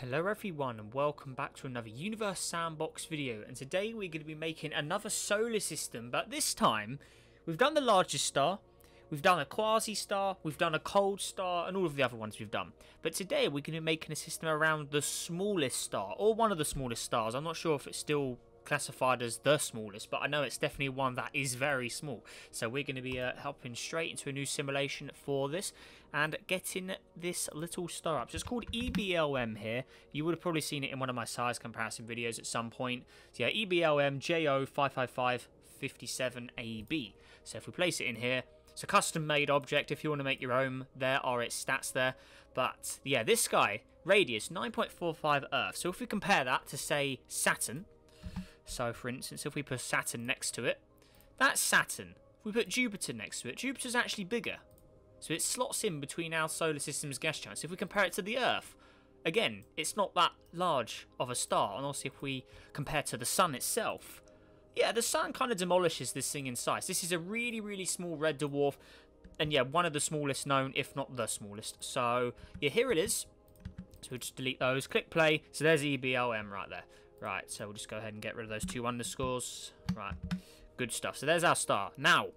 Hello everyone and welcome back to another Universe Sandbox video and today we're going to be making another solar system but this time we've done the largest star, we've done a quasi-star, we've done a cold star and all of the other ones we've done. But today we're going to be making a system around the smallest star or one of the smallest stars. I'm not sure if it's still classified as the smallest, but I know it's definitely one that is very small. So we're going to be uh, helping straight into a new simulation for this and getting this little star up. So it's called EBLM here. You would have probably seen it in one of my size comparison videos at some point. So yeah, EBLM JO55557AB. So if we place it in here, it's a custom made object if you want to make your own. There are its stats there. But yeah, this guy, radius 9.45 Earth. So if we compare that to say Saturn, so, for instance, if we put Saturn next to it, that's Saturn. If we put Jupiter next to it, Jupiter's actually bigger. So it slots in between our solar system's gas giants. If we compare it to the Earth, again, it's not that large of a star. And also if we compare to the Sun itself, yeah, the Sun kind of demolishes this thing in size. This is a really, really small red dwarf. And yeah, one of the smallest known, if not the smallest. So, yeah, here it is. So we'll just delete those. Click play. So there's EBLM right there. Right, so we'll just go ahead and get rid of those two underscores. Right, good stuff. So there's our star. Now,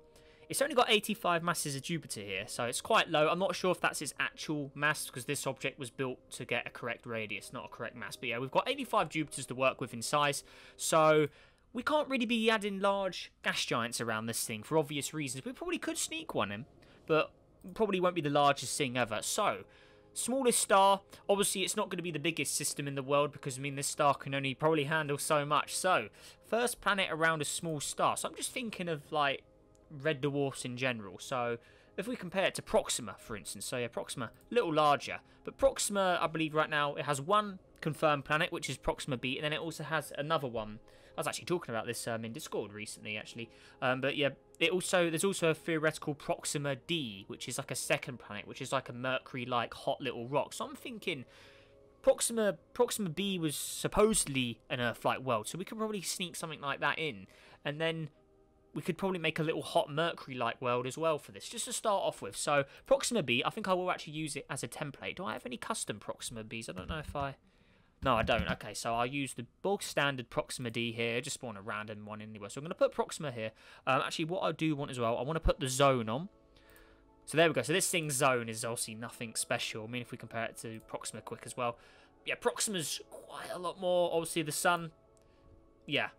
it's only got 85 masses of Jupiter here, so it's quite low. I'm not sure if that's its actual mass, because this object was built to get a correct radius, not a correct mass. But yeah, we've got 85 Jupiters to work with in size, so we can't really be adding large gas giants around this thing for obvious reasons. We probably could sneak one in, but probably won't be the largest thing ever. So, Smallest star, obviously it's not going to be the biggest system in the world because, I mean, this star can only probably handle so much. So, first planet around a small star. So I'm just thinking of, like, red dwarfs in general. So, if we compare it to Proxima, for instance, so yeah, Proxima, a little larger. But Proxima, I believe right now, it has one confirmed planet, which is Proxima b, and then it also has another one I was actually talking about this um, in Discord recently, actually. Um, but yeah, it also there's also a theoretical Proxima D, which is like a second planet, which is like a Mercury-like hot little rock. So I'm thinking Proxima Proxima b was supposedly an Earth-like world, so we could probably sneak something like that in, and then we could probably make a little hot Mercury-like world as well for this, just to start off with. So Proxima b, I think I will actually use it as a template. Do I have any custom Proxima b's? I don't know if I. No, I don't. Okay, so I'll use the bog standard Proxima B here. Just spawn a random one anywhere. So I'm going to put Proxima here. Um, actually, what I do want as well, I want to put the zone on. So there we go. So this thing's zone is obviously nothing special. I mean, if we compare it to Proxima Quick as well. Yeah, Proxima's quite a lot more. Obviously, the sun, yeah,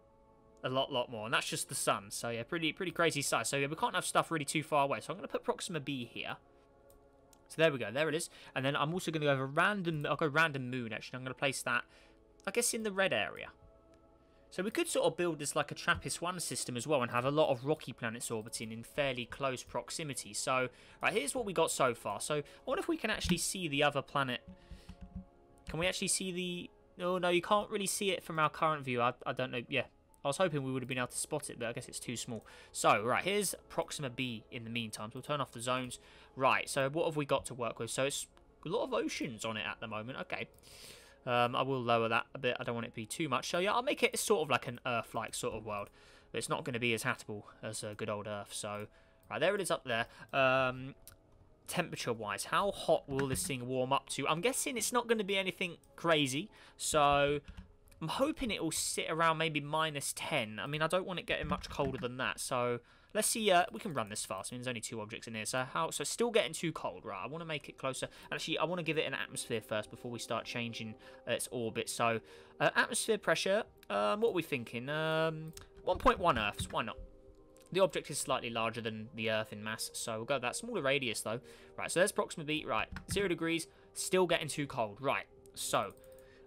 a lot, lot more. And that's just the sun. So yeah, pretty, pretty crazy size. So yeah, we can't have stuff really too far away. So I'm going to put Proxima B here. So there we go, there it is. And then I'm also going to go over random, I'll go random moon actually. I'm going to place that, I guess, in the red area. So we could sort of build this like a TRAPPIST-1 system as well and have a lot of rocky planets orbiting in fairly close proximity. So, right, here's what we got so far. So, I wonder if we can actually see the other planet. Can we actually see the... Oh, no, you can't really see it from our current view. I, I don't know. Yeah, I was hoping we would have been able to spot it, but I guess it's too small. So, right, here's Proxima B in the meantime. So we'll turn off the zones. Right, so what have we got to work with? So it's a lot of oceans on it at the moment. Okay. Um, I will lower that a bit. I don't want it to be too much. So yeah, I'll make it sort of like an Earth-like sort of world. But it's not going to be as habitable as a good old Earth. So, right, there it is up there. Um, temperature-wise, how hot will this thing warm up to? I'm guessing it's not going to be anything crazy. So, I'm hoping it will sit around maybe minus 10. I mean, I don't want it getting much colder than that. So let's see. Uh, we can run this fast. I mean, there's only two objects in here. So how? So still getting too cold, right? I want to make it closer. Actually, I want to give it an atmosphere first before we start changing uh, its orbit. So uh, atmosphere pressure. Um, what are we thinking? Um, 1.1 Earths. Why not? The object is slightly larger than the Earth in mass, so we'll go that. Smaller radius, though. Right, so there's Proxima B. Right, zero degrees. Still getting too cold. Right, so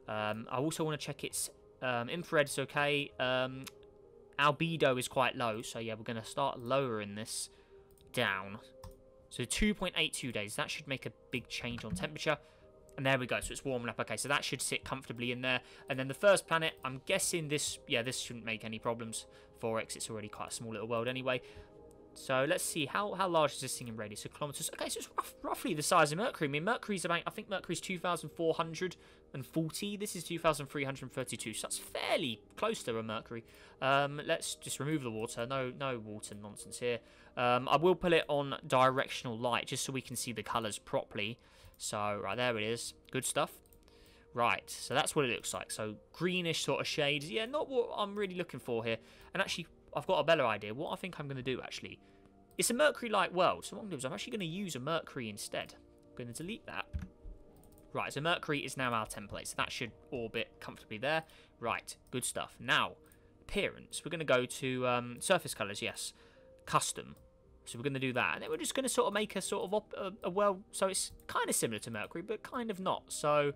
um, I also want to check its um, infrared's okay. Um, albedo is quite low, so yeah, we're going to start lowering this down. So 2.82 days, that should make a big change on temperature. And there we go, so it's warming up. Okay, so that should sit comfortably in there. And then the first planet, I'm guessing this, yeah, this shouldn't make any problems for X. It's already quite a small little world anyway. So let's see, how, how large is this thing in radius? So kilometers. Okay, so it's rough, roughly the size of Mercury. I mean, Mercury's about, I think Mercury's 2,440. This is 2,332. So that's fairly close to a Mercury. Um, let's just remove the water. No, no water nonsense here. Um, I will put it on directional light just so we can see the colours properly. So, right, there it is. Good stuff. Right, so that's what it looks like. So greenish sort of shades. Yeah, not what I'm really looking for here. And actually, I've got a better idea. What I think I'm going to do, actually, it's a Mercury-like world. So what I'm going to do is I'm actually going to use a Mercury instead. I'm going to delete that. Right, so Mercury is now our template. So that should orbit comfortably there. Right, good stuff. Now, appearance. We're going to go to um, surface colors, yes. Custom. So we're going to do that. And then we're just going to sort of make a sort of a, a well... So it's kind of similar to Mercury, but kind of not. So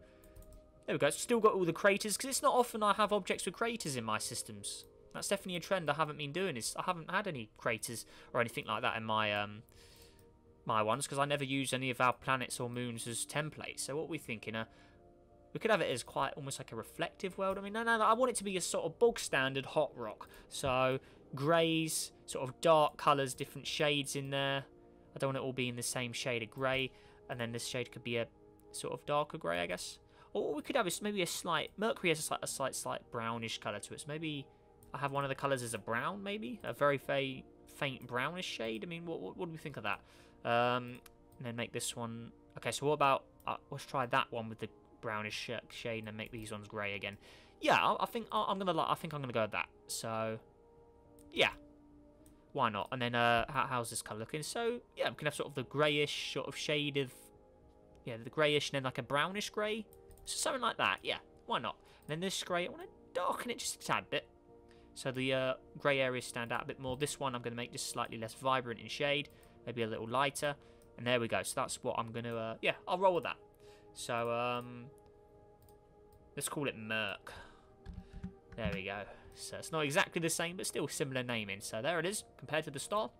there we go. It's still got all the craters, because it's not often I have objects with craters in my systems. That's definitely a trend I haven't been doing. Is I haven't had any craters or anything like that in my um my ones, because I never use any of our planets or moons as templates. So what are we thinking? Uh, we could have it as quite almost like a reflective world. I mean, no, no, no, I want it to be a sort of bog standard hot rock. So greys, sort of dark colours, different shades in there. I don't want it all be in the same shade of grey. And then this shade could be a sort of darker grey, I guess. Or we could have is maybe a slight... Mercury has a slight, a slight, slight brownish colour to it. So maybe I have one of the colours as a brown, maybe? A very fa faint brownish shade? I mean, what, what, what, do we think of that? Um, and then make this one... Okay, so what about... Uh, let's try that one with the brownish shade and make these ones grey again. Yeah, I, I think I, I'm gonna. I think I'm gonna go with that. So, yeah, why not? And then, uh, how, how's this colour looking? So, yeah, we can have sort of the greyish sort of shade of, yeah, the greyish and then like a brownish grey. So something like that, yeah, why not? And then this grey, I want to darken it just a tad bit. So the uh, grey areas stand out a bit more. This one I'm going to make just slightly less vibrant in shade, maybe a little lighter. And there we go. So that's what I'm going to, uh, yeah, I'll roll with that. So, um, let's call it Merc. There we go. So it's not exactly the same, but still similar naming. So there it is, compared to the star.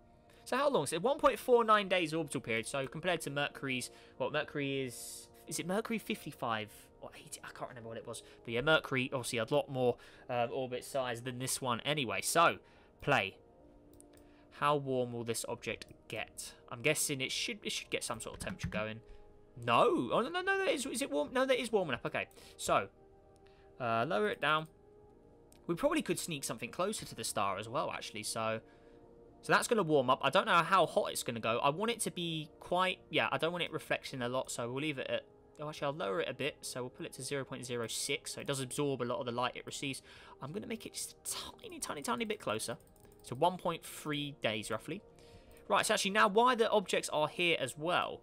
So how long is it? 1.49 days orbital period. So compared to Mercury's, what Mercury is, is it Mercury 55 or 80, I can't remember what it was. But yeah, Mercury obviously had a lot more um, orbit size than this one anyway. So, play. How warm will this object get? I'm guessing it should it should get some sort of temperature going. No, oh no no no, that is, is it warm? No, that is warm enough. Okay, so uh, lower it down. We probably could sneak something closer to the star as well, actually. So, so that's going to warm up. I don't know how hot it's going to go. I want it to be quite, yeah, I don't want it reflecting a lot, so we'll leave it at Oh, actually, I'll lower it a bit. So we'll put it to 0.06. So it does absorb a lot of the light it receives. I'm going to make it just a tiny, tiny, tiny bit closer. So 1.3 days, roughly. Right, so actually now why the objects are here as well.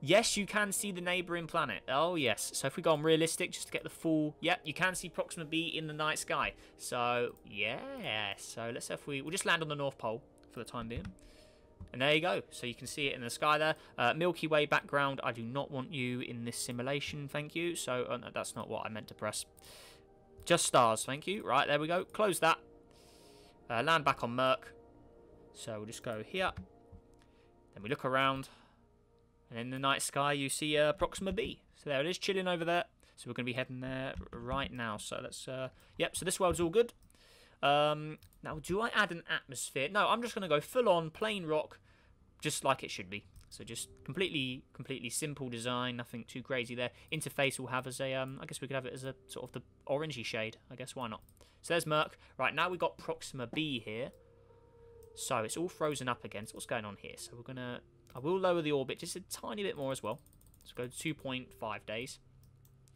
Yes, you can see the neighbouring planet. Oh, yes. So if we go on realistic, just to get the full... Yep, you can see Proxima b in the night sky. So, yeah. So let's see if we... We'll just land on the North Pole for the time being. And there you go. So you can see it in the sky there. Uh, Milky Way background. I do not want you in this simulation. Thank you. So no, that's not what I meant to press. Just stars. Thank you. Right, there we go. Close that. Uh, land back on Merc. So we'll just go here. Then we look around. And in the night sky, you see uh, Proxima b. So there it is, chilling over there. So we're going to be heading there right now. So let's... Uh, yep, so this world's all good. Um, now, do I add an atmosphere? No, I'm just going to go full on plain rock, just like it should be. So just completely, completely simple design, nothing too crazy there. Interface will have as a, um, I guess we could have it as a sort of the orangey shade. I guess why not? So there's Merc. Right now we've got Proxima b here. So it's all frozen up again. So what's going on here? So we're gonna, I will lower the orbit just a tiny bit more as well. Let's go 2.5 days.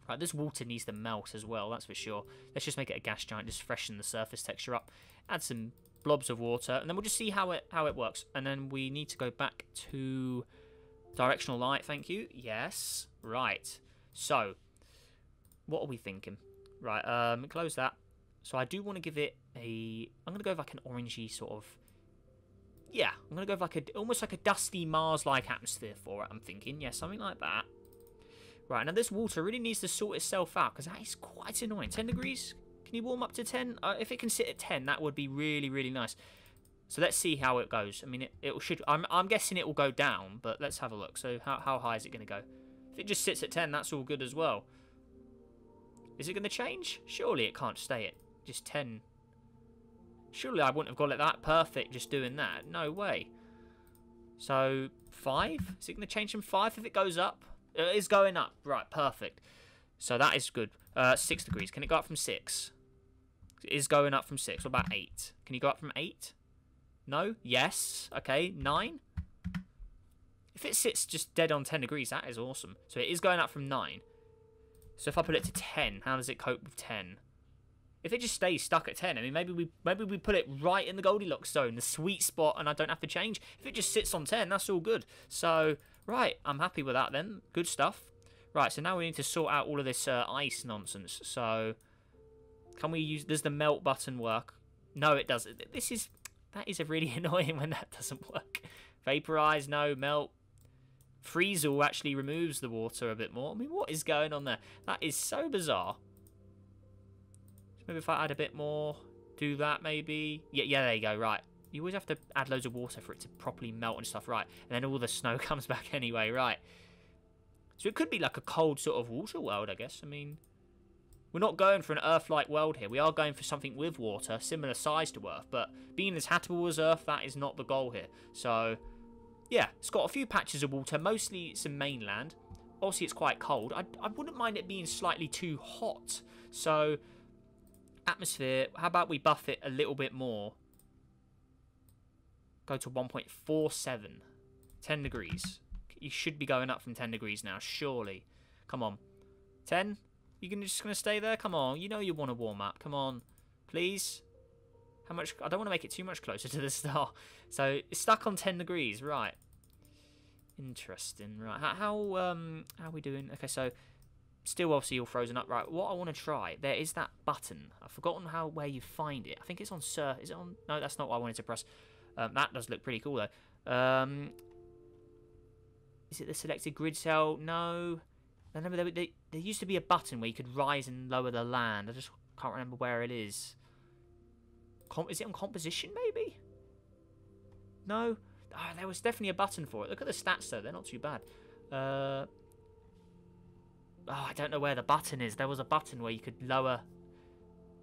Right, this water needs to melt as well, that's for sure. Let's just make it a gas giant, just freshen the surface texture up. Add some blobs of water, and then we'll just see how it how it works. And then we need to go back to directional light, thank you. Yes, right. So, what are we thinking? Right, um, close that. So I do want to give it a... I'm going to go with like an orangey sort of... Yeah, I'm going to go with like a... Almost like a dusty Mars-like atmosphere for it, I'm thinking. Yeah, something like that. Right, now this water really needs to sort itself out because that is quite annoying. 10 degrees? Can you warm up to 10? Uh, if it can sit at 10, that would be really, really nice. So let's see how it goes. I mean, it, it should. I'm, I'm guessing it will go down, but let's have a look. So how, how high is it going to go? If it just sits at 10, that's all good as well. Is it going to change? Surely it can't stay at just 10. Surely I wouldn't have got it that perfect just doing that. No way. So, 5? Is it going to change from 5 if it goes up? It is going up. Right, perfect. So that is good. Uh, 6 degrees. Can it go up from 6? It is going up from 6. What about 8? Can you go up from 8? No? Yes. Okay, 9? If it sits just dead on 10 degrees, that is awesome. So it is going up from 9. So if I put it to 10, how does it cope with 10? If it just stays stuck at 10, I mean, maybe we maybe we put it right in the Goldilocks zone, the sweet spot, and I don't have to change. If it just sits on 10, that's all good. So, right, I'm happy with that then. Good stuff. Right, so now we need to sort out all of this uh, ice nonsense. So, can we use... Does the melt button work? No, it doesn't. This is... That is a really annoying when that doesn't work. Vaporize, no. Melt. Freezal actually removes the water a bit more. I mean, what is going on there? That is so bizarre. Maybe if I add a bit more, do that maybe. Yeah, yeah, there you go, right. You always have to add loads of water for it to properly melt and stuff, right. And then all the snow comes back anyway, right. So it could be like a cold sort of water world, I guess. I mean, we're not going for an Earth-like world here. We are going for something with water, similar size to Earth. But being as habitable as Earth, that is not the goal here. So, yeah, it's got a few patches of water, mostly some mainland. Obviously, it's quite cold. I, I wouldn't mind it being slightly too hot. So, atmosphere, how about we buff it a little bit more? Go to 1.47. 10 degrees. You should be going up from 10 degrees now, surely. Come on. 10? You can just gonna stay there? Come on, you know you want to warm up. Come on, please. How much? I don't want to make it too much closer to the star. So it's stuck on 10 degrees, right? Interesting, right? How, how um how are we doing? Okay, so still obviously all frozen up. Right, what I want to try, there is that button. I've forgotten how where you find it. I think it's on Sir. Is it on? No, that's not what I wanted to press. Um, that does look pretty cool though. Um, is it the selected grid cell? No. I remember there, there, there, used to be a button where you could rise and lower the land. I just can't remember where it is. Com is it on composition, maybe? No? Oh, there was definitely a button for it. Look at the stats, though. They're not too bad. Uh, oh, I don't know where the button is. There was a button where you could lower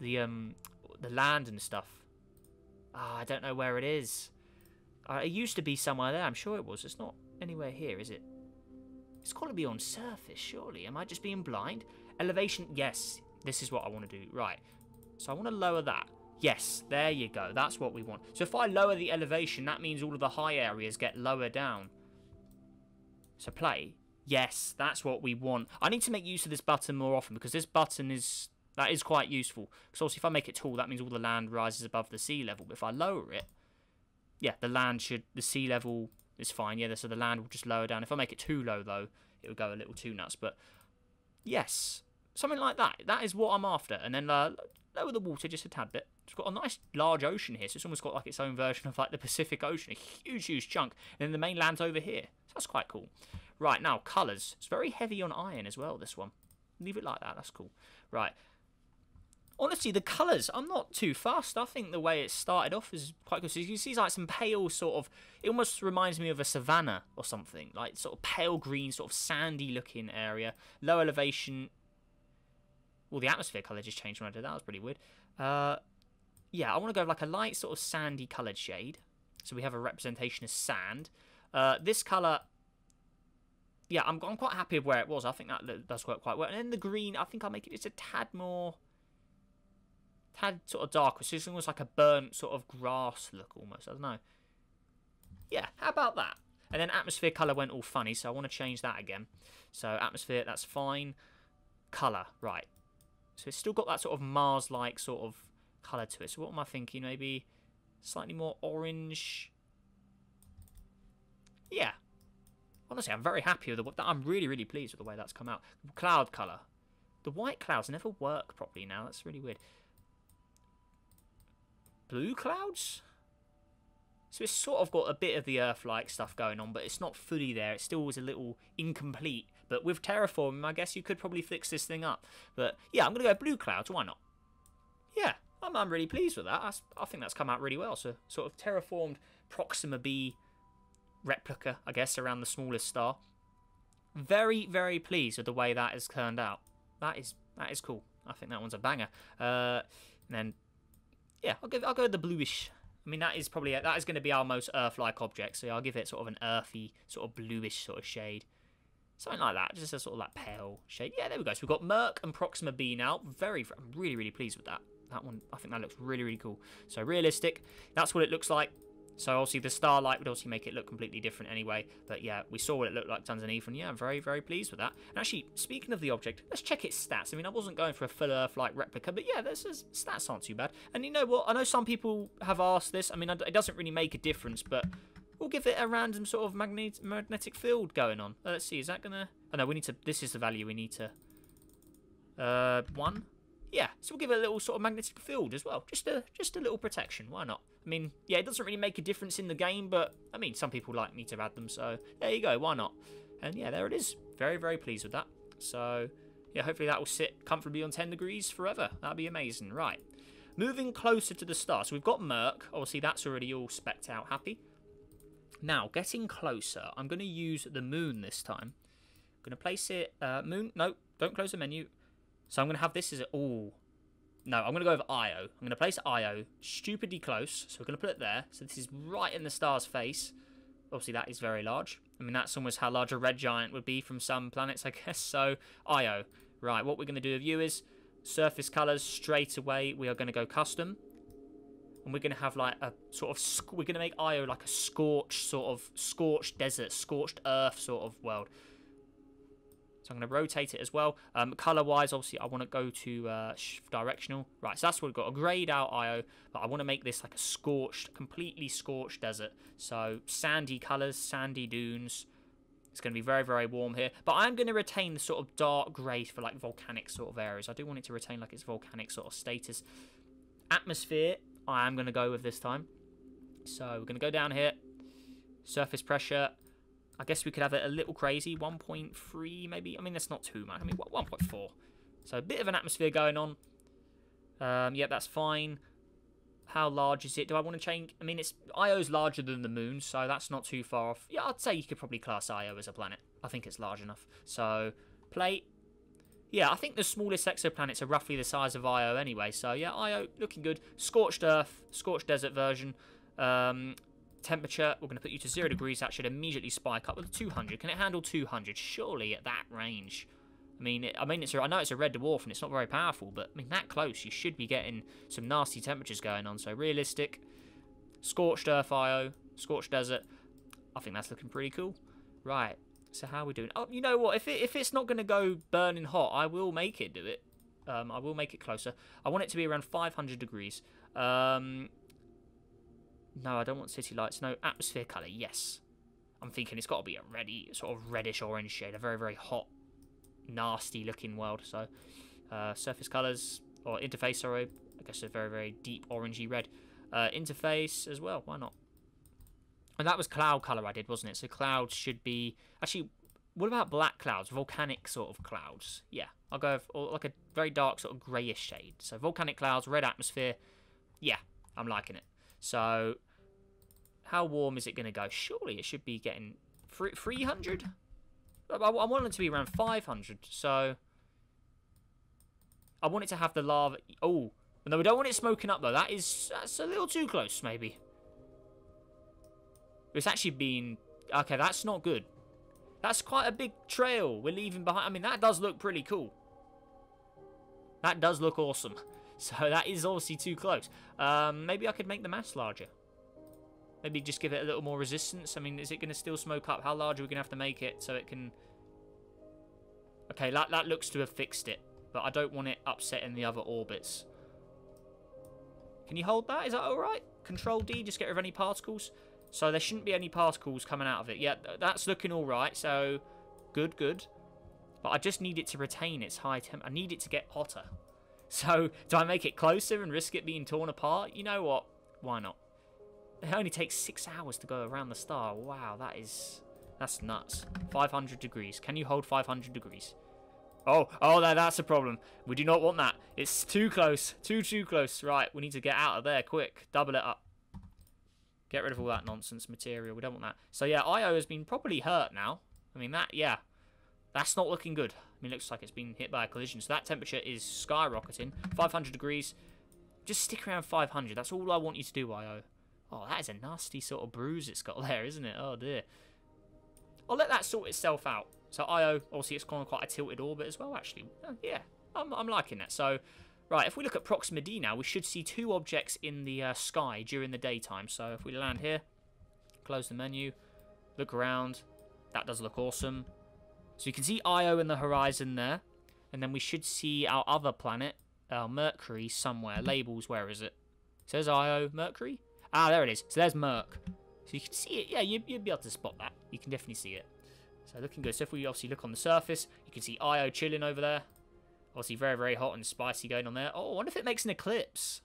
the um the land and stuff. Oh, I don't know where it is. Uh, it used to be somewhere there. I'm sure it was. It's not anywhere here, is it? It's got to be on surface, surely. Am I just being blind? Elevation, yes. This is what I want to do. Right. So I want to lower that. Yes, there you go. That's what we want. So if I lower the elevation, that means all of the high areas get lower down. So play. Yes, that's what we want. I need to make use of this button more often because this button is... That is quite useful. Because also if I make it tall, that means all the land rises above the sea level. But if I lower it, yeah, the land should... The sea level is fine. Yeah, so the land will just lower down. If I make it too low, though, it will go a little too nuts. But yes, something like that. That is what I'm after. And then uh, lower the water just a tad bit. It's got a nice large ocean here, so it's almost got like its own version of like the Pacific Ocean, a huge, huge chunk. And then the mainland's over here. So that's quite cool. Right, now, colours. It's very heavy on iron as well, this one. Leave it like that, that's cool. Right, honestly, the colours, I'm not too fast. I think the way it started off is quite good. So you can see like some pale sort of, it almost reminds me of a savannah or something. Like sort of pale green, sort of sandy looking area. Low elevation. Well, the atmosphere colour just changed when I did that. That was pretty weird. Uh, yeah, I want to go like a light sort of sandy coloured shade. So we have a representation of sand. Uh, this colour, yeah, I'm, I'm quite happy with where it was. I think that does work quite well. And then the green, I think I'll make it just a tad more tad sort of darker, so it's almost like a burnt sort of grass look almost. I don't know. Yeah, how about that? And then atmosphere colour went all funny, so I want to change that again. So atmosphere, that's fine. Colour, right. So it's still got that sort of Mars-like sort of colour to it. So what am I thinking? Maybe slightly more orange. Yeah. Honestly, I'm very happy with the... I'm really, really pleased with the way that's come out. Cloud colour. The white clouds never work properly now. That's really weird blue clouds. So it's sort of got a bit of the Earth-like stuff going on, but it's not fully there. It still was a little incomplete. But with terraforming, I guess you could probably fix this thing up. But yeah, I'm going to go blue clouds. Why not? Yeah, I'm, I'm really pleased with that. I, I think that's come out really well. So sort of terraformed Proxima B replica, I guess, around the smallest star. Very, very pleased with the way that has turned out. That is that is cool. I think that one's a banger. Uh, and then yeah, I'll give I'll go with the bluish. I mean, that is probably that is going to be our most Earth-like object, so I'll give it sort of an earthy, sort of bluish sort of shade, something like that, just a sort of like pale shade. Yeah, there we go. So we've got Merc and Proxima B now. Very, I'm really, really pleased with that. That one, I think that looks really, really cool. So realistic. That's what it looks like. So obviously the starlight would also make it look completely different anyway. But yeah, we saw what it looked like underneath, and yeah, I'm very, very pleased with that. And actually, speaking of the object, let's check its stats. I mean, I wasn't going for a full Earth-like replica, but yeah, this is, stats aren't too bad. And you know what? I know some people have asked this. I mean, it doesn't really make a difference, but we'll give it a random sort of magnet magnetic field going on. Uh, let's see, is that gonna? Oh no, we need to. This is the value we need to. Uh, one. Yeah, so we'll give it a little sort of magnetic field as well. Just a just a little protection. Why not? I mean, yeah, it doesn't really make a difference in the game, but I mean, some people like me to add them, so there you go. Why not? And yeah, there it is. Very very pleased with that. So yeah, hopefully that will sit comfortably on 10 degrees forever. That'd be amazing. Right. Moving closer to the star. So we've got Merc. Obviously, that's already all specced out happy. Now, getting closer, I'm going to use the moon this time. I'm going to place it... Uh, moon? No, don't close the menu. So I'm going to have this as... Oh, no, I'm going to go with Io. I'm going to place Io stupidly close. So we're going to put it there. So this is right in the star's face. Obviously, that is very large. I mean, that's almost how large a red giant would be from some planets, I guess. So, Io. Right, what we're going to do with you is surface colors straight away. We are going to go custom. And we're going to have like a sort of... We're going to make Io like a scorched sort of... Scorched desert, scorched earth sort of world. So I'm going to rotate it as well. Um, Color-wise, obviously, I want to go to uh, directional. Right, so that's what we've got. A grayed out IO, but I want to make this like a scorched, completely scorched desert. So sandy colors, sandy dunes. It's going to be very, very warm here. But I'm going to retain the sort of dark grey for like volcanic sort of areas. I do want it to retain like its volcanic sort of status. Atmosphere, I am going to go with this time. So we're going to go down here. Surface pressure, I guess we could have it a little crazy, 1.3 maybe. I mean, that's not too much. I mean, 1.4. So a bit of an atmosphere going on. Um, yeah, that's fine. How large is it? Do I want to change? I mean, it's Io's larger than the moon, so that's not too far off. Yeah, I'd say you could probably class Io as a planet. I think it's large enough. So, plate. Yeah, I think the smallest exoplanets are roughly the size of Io anyway. So, yeah, Io looking good. Scorched Earth, Scorched Desert version. Um, Temperature, we're going to put you to 0 degrees. That should immediately spike up with 200. Can it handle 200? Surely at that range. I mean, it, I mean, it's a, I know it's a red dwarf and it's not very powerful, but I mean, that close, you should be getting some nasty temperatures going on. So realistic, scorched earth IO, scorched desert. I think that's looking pretty cool. Right. So how are we doing? Oh, you know what? If it, if it's not going to go burning hot, I will make it do it. Um, I will make it closer. I want it to be around 500 degrees. Um, no, I don't want city lights. No, atmosphere colour, yes. I'm thinking it's got to be a ready, sort of reddish orange shade. A very, very hot, nasty looking world. So, uh, surface colours, or interface, sorry. I guess a very, very deep orangey red. Uh, interface as well, why not? And that was cloud colour I did, wasn't it? So clouds should be... Actually, what about black clouds? Volcanic sort of clouds. Yeah, I'll go with, like a very dark sort of greyish shade. So volcanic clouds, red atmosphere. Yeah, I'm liking it. So, how warm is it going to go? Surely it should be getting 300? I, I want it to be around 500, so... I want it to have the lava... Oh, no, we don't want it smoking up, though. That is... That's a little too close, maybe. It's actually been... Okay, that's not good. That's quite a big trail we're leaving behind. I mean, that does look pretty cool. That does look awesome. So that is obviously too close. Um, maybe I could make the mass larger. Maybe just give it a little more resistance. I mean, is it going to still smoke up? How large are we going to have to make it so it can... Okay, that, that looks to have fixed it. But I don't want it upsetting the other orbits. Can you hold that? Is that alright? Control D, just get rid of any particles. So there shouldn't be any particles coming out of it. Yeah, that's looking alright. So, good, good. But I just need it to retain its high temp. I need it to get hotter. So, do I make it closer and risk it being torn apart? You know what? Why not? It only takes six hours to go around the star. Wow, that is... That's nuts. 500 degrees. Can you hold 500 degrees? Oh, oh, that's a problem. We do not want that. It's too close. Too, too close. Right, we need to get out of there quick. Double it up. Get rid of all that nonsense material. We don't want that. So, yeah, Io has been properly hurt now. I mean, that, yeah. That's not looking good. I mean, it looks like it's been hit by a collision. So that temperature is skyrocketing. 500 degrees. Just stick around 500. That's all I want you to do, IO. Oh, that is a nasty sort of bruise it's got there, isn't it? Oh, dear. I'll let that sort itself out. So IO, obviously, it's gone quite a tilted orbit as well, actually. Oh, yeah, I'm, I'm liking that. So, right, if we look at Proxima B now, we should see two objects in the uh, sky during the daytime. So if we land here, close the menu. Look around. That does look awesome. So you can see Io in the horizon there. And then we should see our other planet, our Mercury, somewhere. Labels, where is it? It says Io, Mercury? Ah, there it is. So there's Merc. So you can see it. Yeah, you, you'd be able to spot that. You can definitely see it. So looking good. So if we obviously look on the surface, you can see Io chilling over there. Obviously very, very hot and spicy going on there. Oh, I wonder if it makes an eclipse.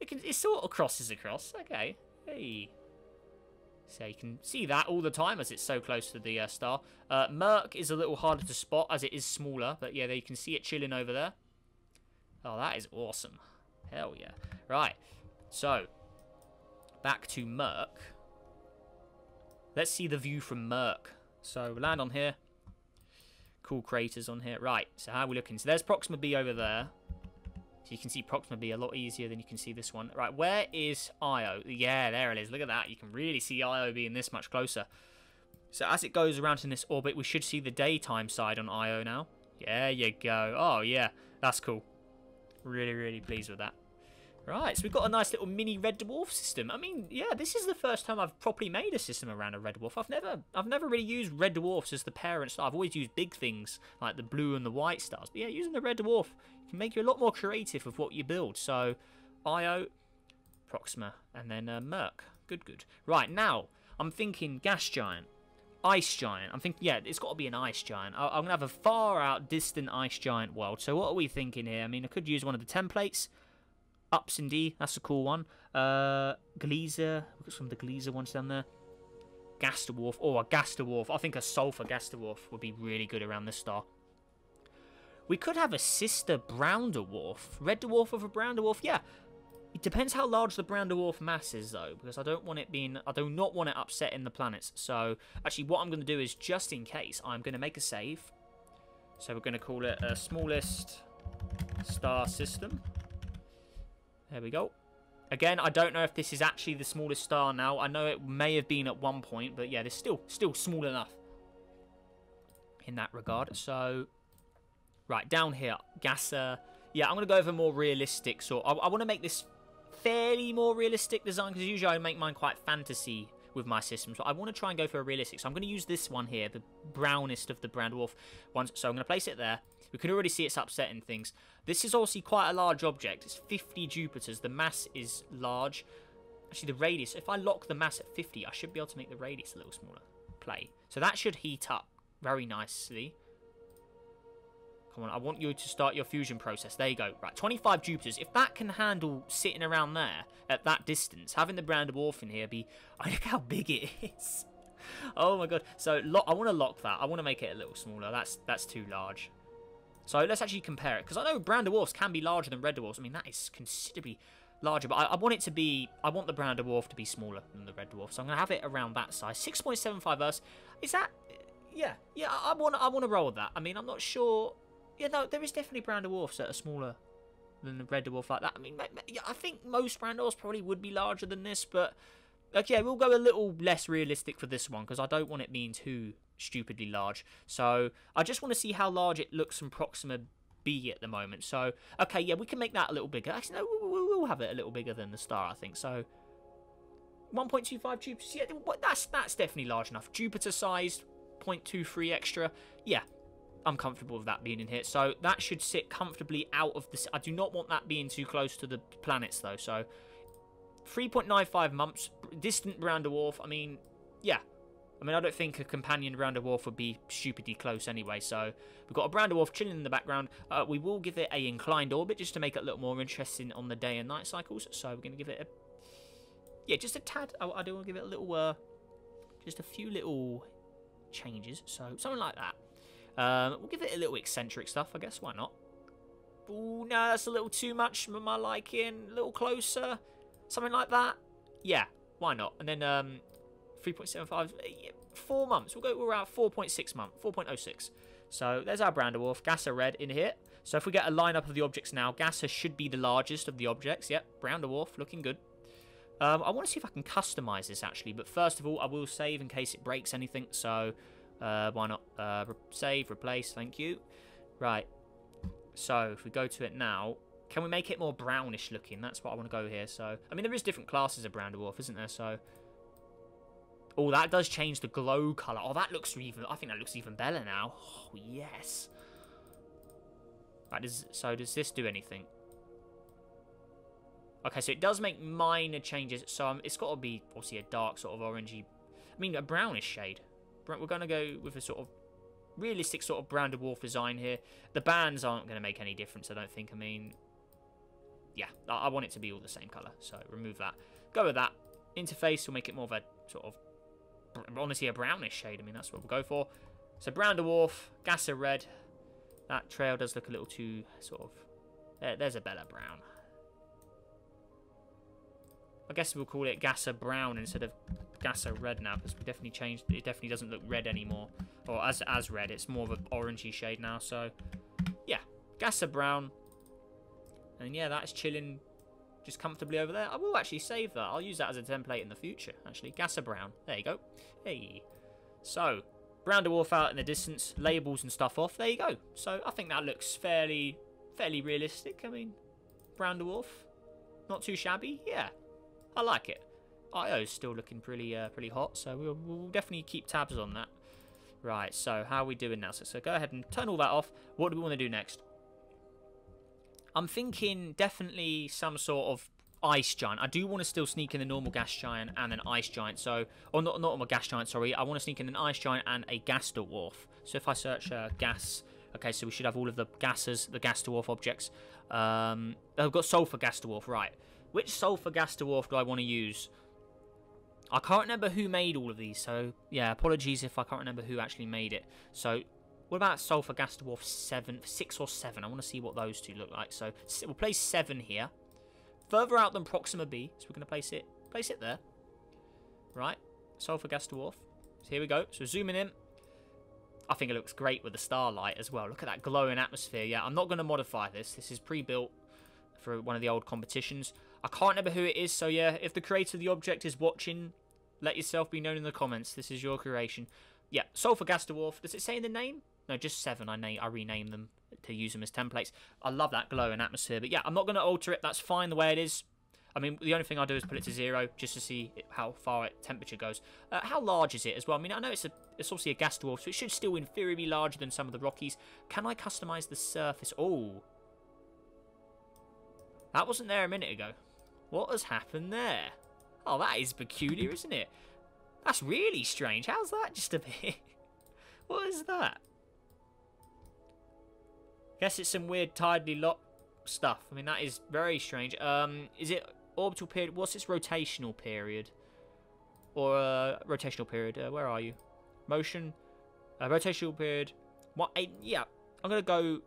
It, can, it sort of crosses across. Okay. Hey. So you can see that all the time as it's so close to the uh, star. Uh, Merc is a little harder to spot as it is smaller. But yeah, there you can see it chilling over there. Oh, that is awesome. Hell yeah. Right. So, back to Merc. Let's see the view from Merc. So, land on here. Cool craters on here. Right, so how are we looking? So there's Proxima b over there. So you can see Proxima b a lot easier than you can see this one. Right, where is Io? Yeah, there it is. Look at that. You can really see Io being this much closer. So as it goes around in this orbit, we should see the daytime side on Io now. There you go. Oh, yeah. That's cool. Really, really pleased with that. Right, so we've got a nice little mini red dwarf system. I mean, yeah, this is the first time I've properly made a system around a red dwarf. I've never, I've never really used red dwarfs as the parent star. I've always used big things like the blue and the white stars. But yeah, using the red dwarf can make you a lot more creative with what you build. So, Io, Proxima, and then uh, Merc. Good, good. Right now, I'm thinking gas giant. Ice giant. I'm thinking, yeah, it's got to be an ice giant. I I'm going to have a far out, distant ice giant world. So what are we thinking here? I mean, I could use one of the templates. Ups And d, that's a cool one. Uh, Gliese, look at some of the Gliese ones down there. Gas Dwarf, oh, a Gas Dwarf. I think a Sulfur Gas Dwarf would be really good around this star. We could have a sister Brown Dwarf. Red Dwarf of a Brown Dwarf, yeah. It depends how large the Brown Dwarf mass is, though, because I don't want it being... I do not want it upsetting the planets. So, actually, what I'm going to do is, just in case, I'm going to make a save. So we're going to call it a smallest star system. There we go. Again, I don't know if this is actually the smallest star now. I know it may have been at one point, but yeah, it's still still small enough in that regard. So, right, down here, Gasser. Yeah, I'm going to go over more realistic. So I, I want to make this fairly more realistic design, because usually I make mine quite fantasy with my systems. But I want to try and go for a realistic. So I'm going to use this one here, the brownest of the brown dwarf ones. So I'm going to place it there. We can already see it's upsetting things. This is obviously quite a large object. It's 50 Jupiters. The mass is large. Actually, the radius, if I lock the mass at 50, I should be able to make the radius a little smaller. Play. So that should heat up very nicely. I want you to start your fusion process. There you go. Right, 25 Jupiters. If that can handle sitting around there at that distance, having the brown dwarf in here be... Look how big it is. oh my god. So I want to lock that. I want to make it a little smaller. That's that's too large. So let's actually compare it. Because I know brown dwarfs can be larger than red dwarfs. I mean, that is considerably larger. But I, I, want it to be... I want the brown dwarf to be smaller than the red dwarf. So I'm going to have it around that size. 6.75 Earths. Is that... Yeah. Yeah, I want I want to roll with that. I mean, I'm not sure... Yeah, no, there is definitely brown dwarfs that are smaller than the red dwarf like that. I mean, yeah, I think most brown dwarfs probably would be larger than this. But, okay, we'll go a little less realistic for this one. Because I don't want it being too stupidly large. So I just want to see how large it looks from Proxima B at the moment. So, okay, yeah, we can make that a little bigger. Actually, no, we'll have it a little bigger than the star, I think. So 1.25 Jupiter, yeah, that's, that's definitely large enough. Jupiter sized, 0.23 extra. Yeah, I'm comfortable with that being in here. So that should sit comfortably out of this. I do not want that being too close to the planets, though. So 3.95 months, distant brown dwarf. I mean, yeah, I mean, I don't think a companion brown dwarf would be stupidly close anyway, so we've got a brown dwarf chilling in the background. Uh, we will give it a inclined orbit just to make it a little more interesting on the day and night cycles, so we're going to give it a... Yeah, just a tad. I, I do want to give it a little... Uh, just a few little changes, so something like that. Um, we'll give it a little eccentric stuff, I guess. Why not? Oh, no, that's a little too much for my liking. A little closer. Something like that. Yeah, why not? And then um, 3.75, four months. We'll go, we're at 4.6 month, 4.06. So there's our Brown Dwarf. Gasser red in here. So if we get a lineup of the objects now, Gasser should be the largest of the objects. Yep, Brown Dwarf, looking good. Um, I want to see if I can customize this actually, but first of all, I will save in case it breaks anything. So uh, why not uh, re save, replace? Thank you. Right. So if we go to it now, can we make it more brownish looking? That's what I want to go here. So I mean, there is different classes of Brown Dwarf, isn't there? So Oh, that does change the glow colour. Oh, that looks even... I think that looks even better now. Oh, yes. Right, does, so does this do anything? Okay, so it does make minor changes. So um, it's got to be, obviously, a dark sort of orangey... I mean, a brownish shade. We're going to go with a sort of realistic sort of brown dwarf design here. The bands aren't going to make any difference, I don't think. I mean, yeah, I want it to be all the same colour, so remove that. Go with that. Interface will make it more of a sort of, honestly, a brownish shade. I mean, that's what we'll go for. So brown dwarf, Gasa red. That trail does look a little too sort of, there, there's a better brown. I guess we'll call it Gasser brown instead of Gasser red now because we definitely changed. It definitely doesn't look red anymore, or as as red. It's more of an orangey shade now. So yeah, Gasser brown, and yeah, that's chilling just comfortably over there. I will actually save that. I'll use that as a template in the future. Actually, Gasser brown. There you go. Hey, so brown dwarf out in the distance, labels and stuff off. There you go. So I think that looks fairly fairly realistic. I mean, brown dwarf, not too shabby. Yeah, I like it. IO is still looking pretty uh, pretty hot, so we'll, we'll, definitely keep tabs on that. Right, so how are we doing now? So, so go ahead and turn all that off. What do we want to do next? I'm thinking definitely some sort of ice giant. I do want to still sneak in the normal gas giant and an ice giant. So, or not, not a gas giant, sorry. I want to sneak in an ice giant and a gas dwarf. So if I search uh, gas, okay, so we should have all of the gases, the gas dwarf objects. Um, I've got sulfur gas dwarf, right. Which sulfur gas dwarf do I want to use? I can't remember who made all of these, so yeah, apologies if I can't remember who actually made it. So, what about Sulfur Gas Dwarf 7, 6 or 7? I want to see what those two look like. So, we'll place 7 here. Further out than Proxima B, so we're going to place it place it there. Right, Sulfur Gas Dwarf. So here we go. So, zooming in. I think it looks great with the starlight as well. Look at that glowing atmosphere. Yeah, I'm not going to modify this. This is pre-built for one of the old competitions. I can't remember who it is, so yeah, if the creator of the object is watching, let yourself be known in the comments. This is your creation. Yeah, Sulfur Gas Dwarf. Does it say in the name? No, just seven. I name, I rename them to use them as templates. I love that glow and atmosphere, but yeah, I'm not going to alter it. That's fine the way it is. I mean, the only thing I'll do is put it to zero just to see how far it, temperature goes. Uh, how large is it as well? I mean, I know it's a it's obviously a gas dwarf, so it should still in theory be larger than some of the Rockies. Can I customize the surface? Oh, that wasn't there a minute ago. What has happened there? Oh, that is peculiar, isn't it? That's really strange. How's that just a bit? what is that? Guess it's some weird tidally lock stuff. I mean, that is very strange. Um, is it orbital period? What's its rotational period? Or uh, rotational period? Uh, where are you? Motion. Uh, rotational period. What? Eight, yeah, I'm gonna go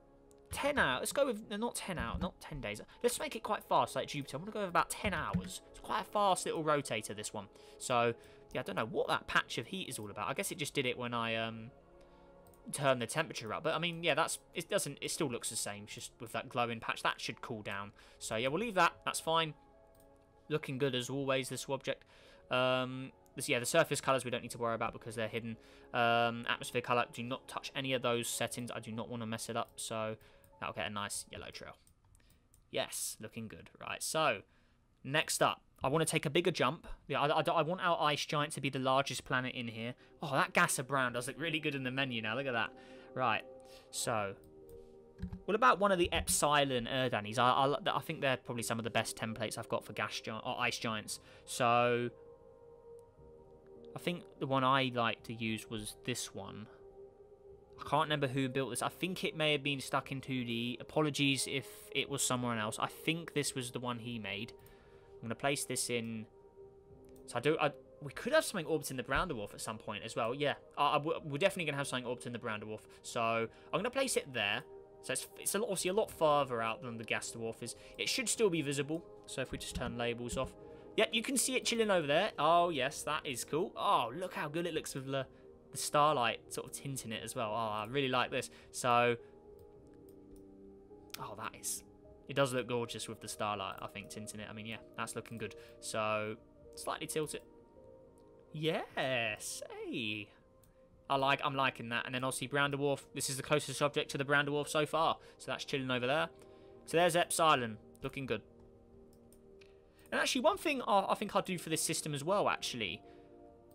10 hours. Let's go with, not 10 hours, not 10 days. Let's make it quite fast like Jupiter. I'm to go with about 10 hours. It's quite a fast little rotator, this one. So, yeah, I don't know what that patch of heat is all about. I guess it just did it when I um, turned the temperature up. But, I mean, yeah, that's it doesn't, it still looks the same. It's just with that glowing patch. That should cool down. So, yeah, we'll leave that. That's fine. Looking good as always, this object. Um, yeah, the surface colors we don't need to worry about because they're hidden. Um, atmosphere color, do not touch any of those settings. I do not want to mess it up. So, That'll get a nice yellow trail. Yes, looking good. Right, so next up, I want to take a bigger jump. Yeah, I, I, I, want our ice giant to be the largest planet in here. Oh, that Gasa Brown does look really good in the menu now. Look at that. Right, so what about one of the Epsilon Eridanis? I, I, I think they're probably some of the best templates I've got for gas giant or uh, ice giants. So I think the one I like to use was this one. I can't remember who built this. I think it may have been stuck in 2D. Apologies if it was someone else. I think this was the one he made. I'm going to place this in... So I do... I, we could have something orbiting the Brown Dwarf at some point as well. Yeah, I, I, we're definitely going to have something orbiting the Brown Dwarf. So I'm going to place it there. So it's, it's obviously a lot further out than the Gas Dwarf is. It should still be visible. So if we just turn labels off. Yep, you can see it chilling over there. Oh, yes, that is cool. Oh, look how good it looks with the the starlight sort of tinting it as well. Oh, I really like this. So, oh, that is, it does look gorgeous with the starlight, I think, tinting it. I mean, yeah, that's looking good. So, slightly tilt it. Yes, hey. I like, I'm liking that. And then obviously Brown Dwarf, this is the closest object to the Brown Dwarf so far. So that's chilling over there. So there's Epsilon, looking good. And actually, one thing I think I'll do for this system as well, actually,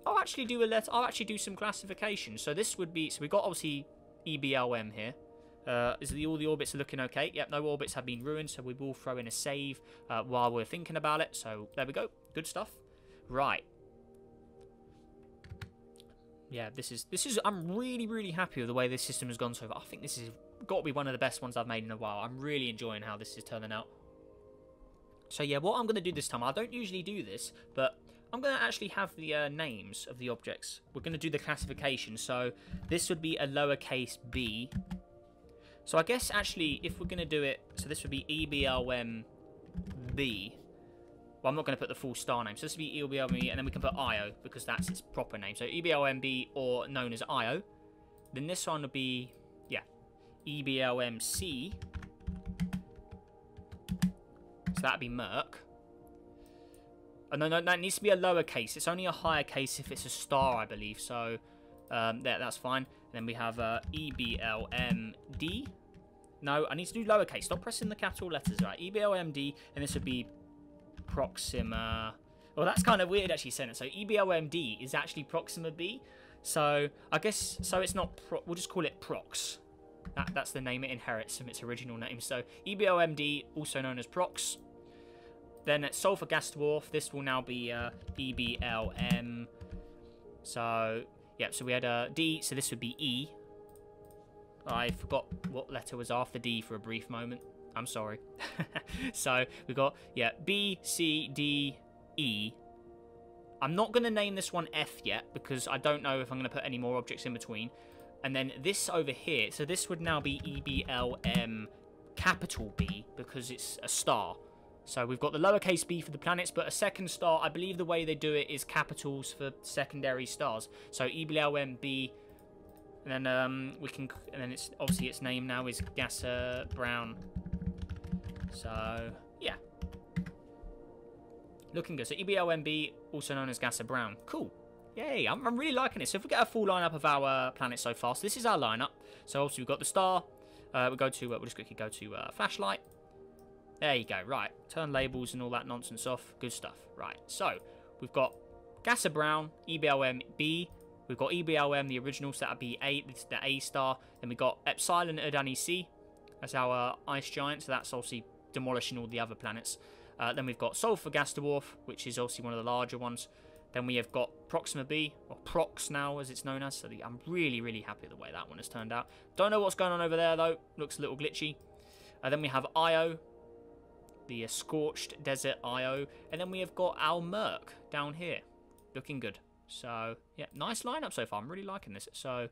I'll actually do a let. I'll actually do some classification. So this would be. So we've got obviously EBLM here. Uh, is the, all the orbits are looking okay? Yep, no orbits have been ruined, so we will throw in a save uh, while we're thinking about it. So there we go. Good stuff. Right. Yeah, this is this is. I'm really really happy with the way this system has gone so far. I think this has got to be one of the best ones I've made in a while. I'm really enjoying how this is turning out. So yeah, what I'm going to do this time, I don't usually do this, but I'm going to actually have the uh, names of the objects. We're going to do the classification. So this would be a lowercase b. So I guess actually, if we're going to do it, so this would be EBLM B. Well, I'm not going to put the full star name. So this would be EBLM, and then we can put IO because that's its proper name. So EBLMB, or known as IO. Then this one would be, yeah, EBLMC. So that'd be Merc. Oh, no, no, that needs to be a lower case. It's only a higher case if it's a star, I believe. So um, there, that's fine. And then we have uh, EBLMD. No, I need to do lowercase. Stop pressing the capital letters, right? EBLMD, and this would be Proxima. Well, that's kind of weird actually saying it. So EBLMD is actually Proxima B. So I guess so. It's not. Pro we'll just call it Prox. That, that's the name it inherits from its original name. So EBLMD, also known as Prox. Then Sulfur Gas Dwarf. This will now be uh. So yeah. So we had a uh, So this would be E. I forgot what letter was after D for a brief moment. I'm sorry. so we've got, yeah, B, C, D, E. I'm not going to name this one F yet because I don't know if I'm going to put any more objects in between. And then this over here, so this would now be EBLM capital B because it's a star. So we've got the lowercase b for the planets, but a second star, I believe the way they do it is capitals for secondary stars. So EBLM and then um, we can, and then it's obviously its name now is Gasser Brown so, yeah. Looking good. So EBLMB, also known as Gasser Brown. Cool. Yay, I'm, I'm, really liking it. So if we get a full lineup of our planets so far, so this is our lineup. So obviously we've got the star. Uh, we go to, uh, we'll just quickly go to uh, flashlight. There you go. Right. Turn labels and all that nonsense off. Good stuff. Right. So we've got Gasser Brown, EBLM B. We've got EBLM, the original, so that'd be A, the A star. Then we got Epsilon Eridani C. That's our ice giant. So that's obviously demolishing all the other planets. Uh, then we've got Sulfur Gas Dwarf, which is obviously one of the larger ones. Then we have got Proxima B, or Prox now as it's known as. So I'm really, really happy with the way that one has turned out. Don't know what's going on over there though. Looks a little glitchy. Uh, then we have Io, the uh, Scorched Desert Io. And then we have got our Merc down here. Looking good. So, yeah, nice lineup so far. I'm really liking this. So,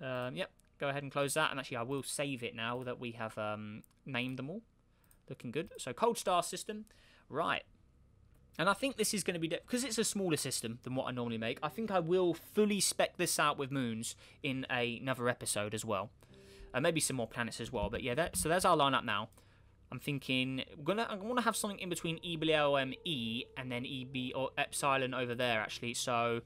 um, yep, go ahead and close that. And actually, I will save it now that we have um, named them all. Looking good. So cold star system. Right. And I think this is going to be... Because it's a smaller system than what I normally make, I think I will fully spec this out with moons in another episode as well. And maybe some more planets as well. But yeah, that, so there's our lineup now. I'm thinking I'm gonna I want to have something in between EBLME and then EB or Epsilon over there actually. So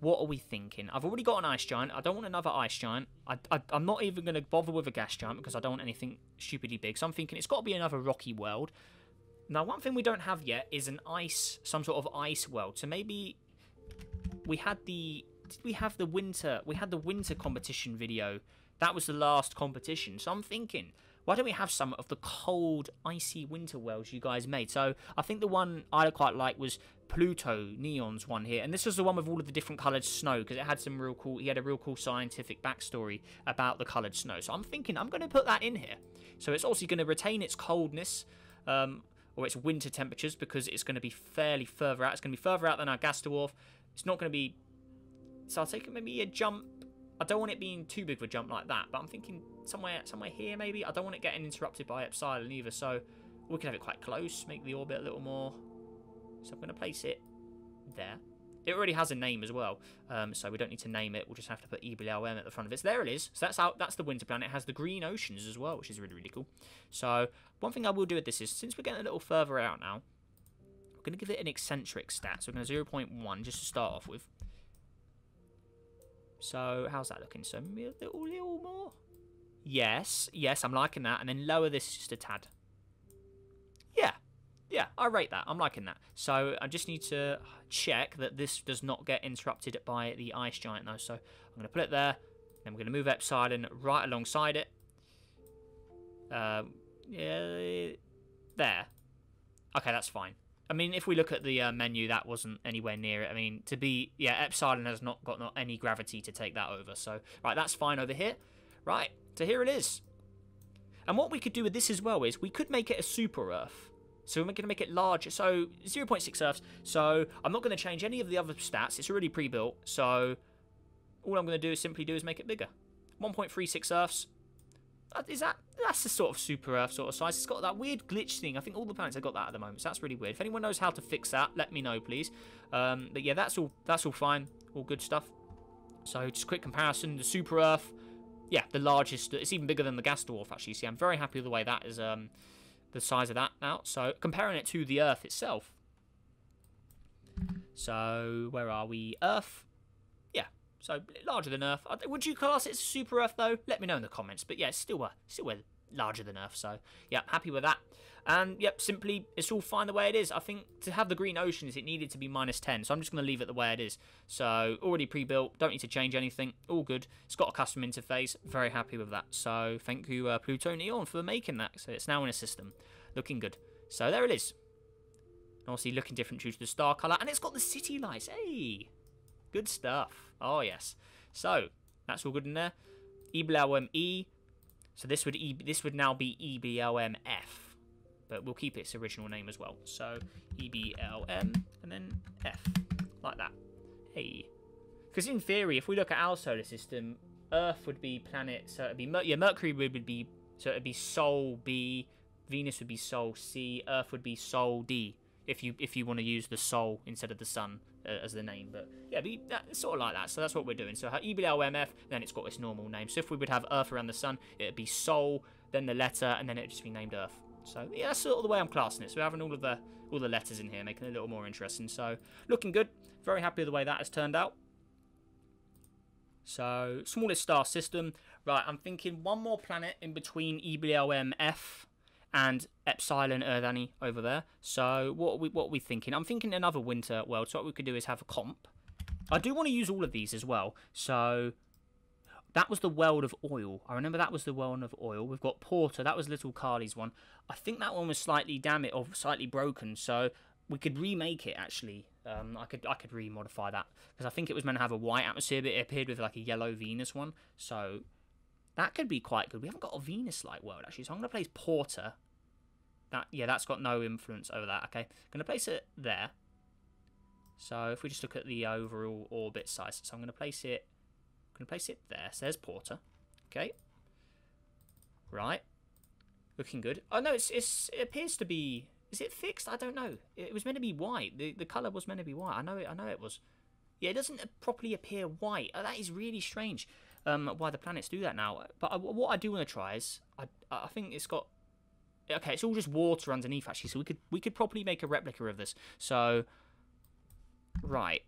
what are we thinking? I've already got an ice giant. I don't want another ice giant. I, I, am not even going to bother with a gas giant because I don't want anything stupidly big. So I'm thinking it's got to be another rocky world. Now, one thing we don't have yet is an ice, some sort of ice world. So maybe we had the, did we have the winter, we had the winter competition video. That was the last competition. So I'm thinking, why don't we have some of the cold, icy winter worlds you guys made? So I think the one I quite like was Pluto Neon's one here, and this was the one with all of the different coloured snow because it had some real cool. He had a real cool scientific backstory about the coloured snow. So I'm thinking I'm going to put that in here. So it's also going to retain its coldness. Um, or its winter temperatures because it's going to be fairly further out. It's going to be further out than our gas dwarf. It's not going to be... So I'll take maybe a jump. I don't want it being too big of a jump like that, but I'm thinking somewhere somewhere here maybe. I don't want it getting interrupted by Epsilon either, so we can have it quite close, make the orbit a little more so I'm going to place it there. It already has a name as well, um, so we don't need to name it. We'll just have to put EBLM at the front of it. So there it is. So that's out. That's the winter planet. It has the green oceans as well, which is really, really cool. So one thing I will do with this is, since we're getting a little further out now, we're going to give it an eccentric stat. So we're going to 0.1 just to start off with. So how's that looking? So a little, little more. Yes, yes, I'm liking that. And then lower this just a tad. Yeah, yeah, I rate that. I'm liking that. So I just need to check that this does not get interrupted by the ice giant though. So I'm going to put it there. Then we're going to move Epsilon right alongside it. Uh, yeah, there. Okay, that's fine. I mean, if we look at the uh, menu, that wasn't anywhere near it. I mean, to be... Yeah, Epsilon has not got not any gravity to take that over. So, right, that's fine over here. Right, so here it is. And what we could do with this as well is we could make it a super Earth. So we're going to make it larger. So 0.6 Earths. So I'm not going to change any of the other stats. It's already pre-built. So all I'm going to do is simply do is make it bigger. 1.36 Earths. Is that that's the sort of super Earth sort of size? It's got that weird glitch thing. I think all the planets have got that at the moment, so that's really weird. If anyone knows how to fix that, let me know, please. Um, but yeah, that's all that's all fine, all good stuff. So just quick comparison: the super Earth, yeah, the largest. It's even bigger than the gas dwarf actually. See, I'm very happy with the way that is. Um, the size of that now. So comparing it to the Earth itself. So where are we? Earth. So larger than Earth. Would you class it as super Earth though? Let me know in the comments. But yeah, it's still uh, still larger than Earth. So yeah, happy with that. And yep, simply it's all fine the way it is. I think to have the green oceans, it needed to be minus 10. So I'm just going to leave it the way it is. So already pre-built, don't need to change anything. All good. It's got a custom interface. Very happy with that. So thank you, uh, Pluto Neon, for making that. So it's now in a system. Looking good. So there it is. Obviously looking different due to the star colour. And it's got the city lights. Hey! Good stuff. Oh, yes. So, that's all good in there. EBLM E. So this would e this would now be EBLMF but we'll keep its original name as well. So EBLM and then F, like that. Hey. Because in theory, if we look at our solar system, Earth would be planet, so it'd be, Mer yeah, Mercury would be, so it'd be Sol B, Venus would be Sol C, Earth would be Sol D, if you if you want to use the Sol instead of the Sun Uh, as the name. But yeah, be that, sort of like that. So that's what we're doing. So EBLMF, then it's got its normal name. So if we would have Earth around the Sun, it'd be Sol, then the letter, and then it'd just be named Earth. So yeah, that's sort of the way I'm classing it. So we're having all of the all the letters in here, making it a little more interesting. So looking good. Very happy with the way that has turned out. So smallest star system. Right, I'm thinking one more planet in between EBLMF and Epsilon Eridani over there. So what are we what are we thinking? I'm thinking another winter world. So what we could do is have a comp. I do want to use all of these as well. So that was the World of Oil. I remember that was the World of Oil. We've got Porter. That was Little Carly's one. I think that one was slightly damaged or slightly broken. So we could remake it actually. Um, I could I could remodify that because I think it was meant to have a white atmosphere, but it appeared with like a yellow Venus one. So that could be quite good. We haven't got a Venus-like world actually, so I'm gonna place Porter. That yeah, that's got no influence over that. Okay, gonna place it there. So if we just look at the overall orbit size, so I'm gonna place it I'm going to place it there. So there's Porter. Okay. Right. Looking good. Oh, no, it's, it's, it appears to be... Is it fixed? I don't know. It was meant to be white. The, the colour was meant to be white. I know it, I know it was. Yeah, it doesn't properly appear white. Oh, that is really strange um, why the planets do that now. But I, what I do want to try is... I, I think it's got... Okay, it's all just water underneath, actually. So we could we could probably make a replica of this. So... Right.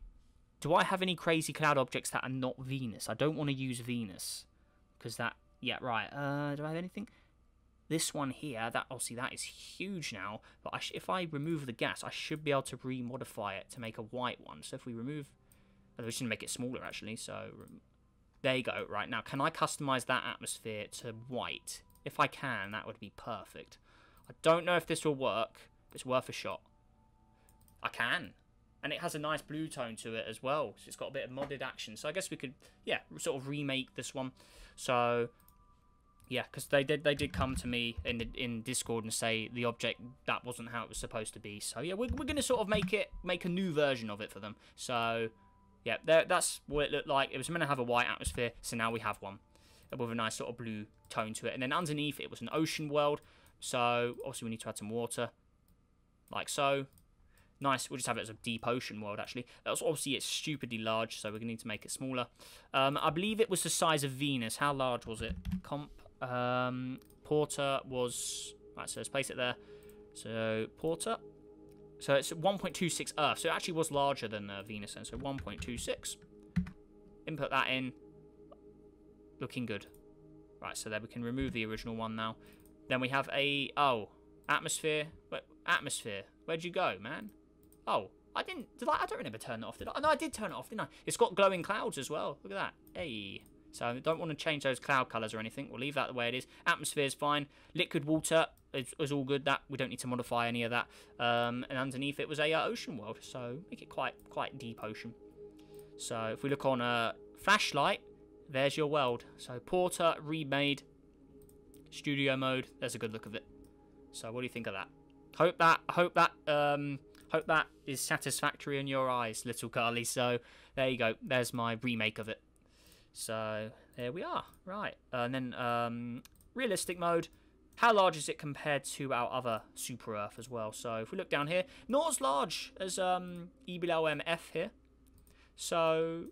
Do I have any crazy cloud objects that are not Venus? I don't want to use Venus. Because that... Yeah, right. Uh, do I have anything? This one here, that obviously that is huge now. But I if I remove the gas, I should be able to remodify it to make a white one. So if we remove... We should make it smaller, actually. So there you go. Right, now, can I customize that atmosphere to white? If I can, that would be perfect. I don't know if this will work, but it's worth a shot. I can and it has a nice blue tone to it as well. So it's got a bit of modded action. So I guess we could, yeah, sort of remake this one. So yeah, because they did they did come to me in in Discord and say the object that wasn't how it was supposed to be. So yeah, we're we're gonna sort of make it make a new version of it for them. So yeah, that's what it looked like. It was meant to have a white atmosphere, so now we have one with a nice sort of blue tone to it. And then underneath it was an ocean world. So obviously we need to add some water, like so. Nice, we'll just have it as a deep ocean world, actually. That's obviously it's stupidly large, so we're going to need to make it smaller. Um, I believe it was the size of Venus. How large was it? Comp, um, Porter was... Right, so let's place it there. So, Porter. So it's 1.26 Earth, so it actually was larger than uh, Venus then. So 1.26. Input that in. Looking good. Right, so there we can remove the original one now. Then we have a... Oh, atmosphere. Atmosphere. Where'd you go, man? Oh, I didn't. Did I? I don't remember turning it off. Did I? No, I did turn it off, didn't I? It's got glowing clouds as well. Look at that. Hey. So I don't want to change those cloud colours or anything. We'll leave that the way it is. Atmosphere is fine. Liquid water is, is, all good. That we don't need to modify any of that. Um, and underneath it was a uh, ocean world, so make it quite quite deep ocean. So if we look on a flashlight, there's your world. So Porter remade studio mode. There's a good look of it. So what do you think of that? Hope that I hope that um hope that is satisfactory in your eyes, little Carly. So there you go. There's my remake of it. So there we are. Right. and then um, realistic mode. How large is it compared to our other Super Earth as well? So if we look down here, not as large as um, EBLMF here. So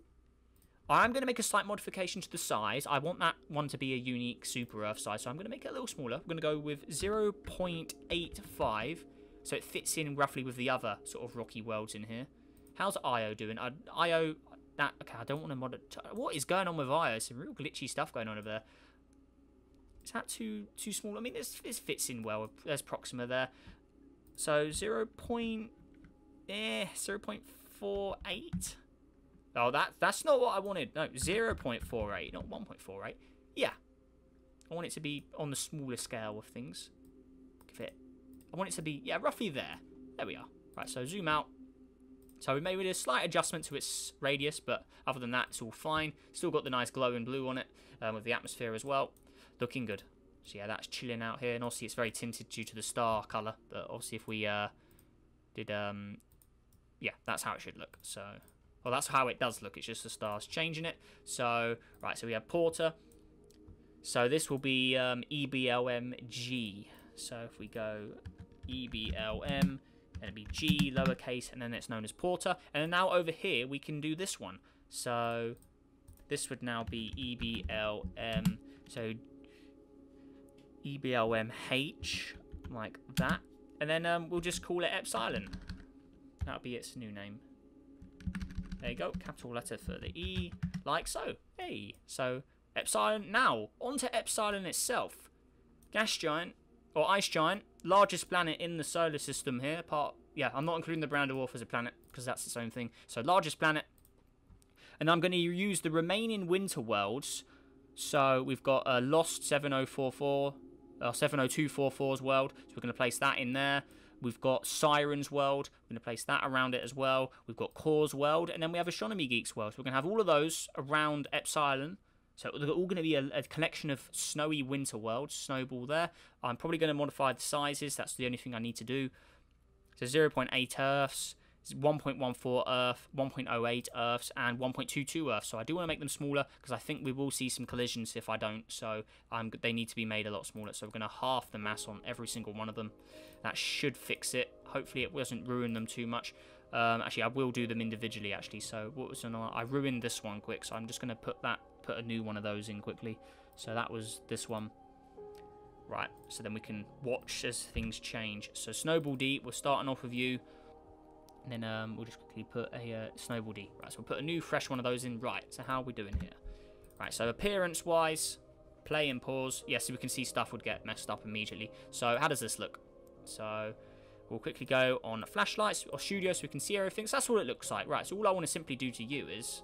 I'm going to make a slight modification to the size. I want that one to be a unique Super Earth size, so I'm going to make it a little smaller. I'm going to go with 0.85, so it fits in roughly with the other sort of rocky worlds in here. How's Io doing? Uh, Io that okay, I don't want to mod it. What is going on with Io? Some real glitchy stuff going on over there. Is that too too small? I mean, this this fits in well. There's Proxima there. So 0. Point, eh, 0 0.48. Oh, that that's not what I wanted. No, 0 0.48, not 1.48. Yeah, I want it to be on the smaller scale of things. Give it. I want it to be yeah, roughly there. There we are. Right, so zoom out. So we made a slight adjustment to its radius, but other than that, it's all fine. Still got the nice glowing blue on it, um, with the atmosphere as well. Looking good. So yeah, that's chilling out here, and obviously it's very tinted due to the star colour. But obviously if we uh, did, um, yeah, that's how it should look. So, well, that's how it does look. It's just the stars changing it. So, right, so we have Porter. So this will be um, EBLMG. So if we go EBLM it'd be G, lowercase, and then it's known as Porter. And now over here, we can do this one. So this would now be EBLM, so EBLMH, like that. And then um, we'll just call it Epsilon. That'll be its new name. There you go, capital letter for the E, like so. Hey, so Epsilon. Now, onto Epsilon itself. Gas giant, or ice giant, largest planet in the solar system here. Part yeah, I'm not including the brown dwarf as a planet because that's its own thing. So largest planet, and I'm going to use the remaining winter worlds. So we've got a uh, Lost 7044, uh, 70244's world. So we're going to place that in there. We've got Siren's world. We're going to place that around it as well. We've got Core's world, and then we have Astronomy Geeks world. So we're going to have all of those around Epsilon. So they're all going to be a, a, collection of snowy winter worlds. Snowball there. I'm probably going to modify the sizes. That's the only thing I need to do. So 0.8 Earths, 1.14 Earth, 1.08 Earths, and 1.22 Earths. So I do want to make them smaller because I think we will see some collisions if I don't. So um, they need to be made a lot smaller. So we're going to half the mass on every single one of them. That should fix it. Hopefully it doesn't ruin them too much. Um, actually, I will do them individually, actually. So what was another? I ruined this one quick, so I'm just going to put that put a new one of those in quickly. So that was this one. Right, so then we can watch as things change. So Snowball D, we're starting off with you. And then um, we'll just quickly put a uh, Snowball D. Right, so we'll put a new fresh one of those in. Right, so how are we doing here? Right, so appearance-wise, play and pause. Yes, yeah, so we can see stuff would get messed up immediately. So how does this look? So we'll quickly go on flashlights or studio so we can see everything. So that's all it looks like. Right, so all I want to simply do to you is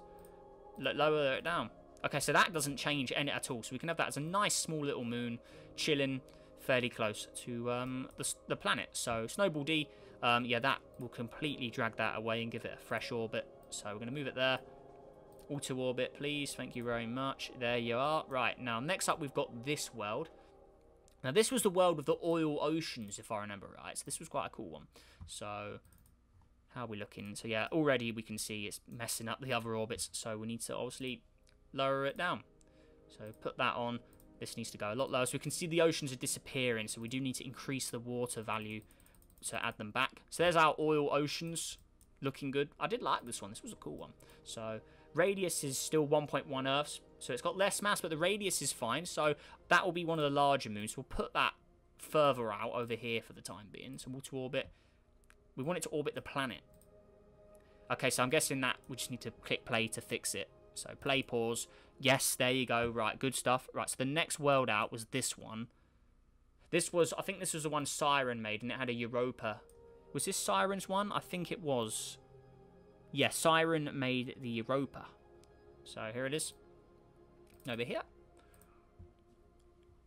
lower it down. Okay, so that doesn't change any at all. So we can have that as a nice small little moon chilling fairly close to um, the, the planet. So Snowball D, um, yeah, that will completely drag that away and give it a fresh orbit. So we're going to move it there. Auto orbit, please. Thank you very much. There you are. Right, now next up we've got this world. Now this was the world of the oil oceans, if I remember right. So this was quite a cool one. So how are we looking? So yeah, already we can see it's messing up the other orbits. So we need to obviously lower it down. So put that on. This needs to go a lot lower. So we can see the oceans are disappearing. So we do need to increase the water value to add them back. So there's our oil oceans looking good. I did like this one. This was a cool one. So radius is still 1.1 Earths. So it's got less mass, but the radius is fine. So that will be one of the larger moons. We'll put that further out over here for the time being. So we'll to orbit. We want it to orbit the planet. Okay, so I'm guessing that we just need to click play to fix it. So play pause. Yes, there you go. Right, good stuff. Right, so the next world out was this one. This was, I think this was the one Siren made, and it had a Europa. Was this Siren's one? I think it was. Yeah, Siren made the Europa. So here it is. Over here.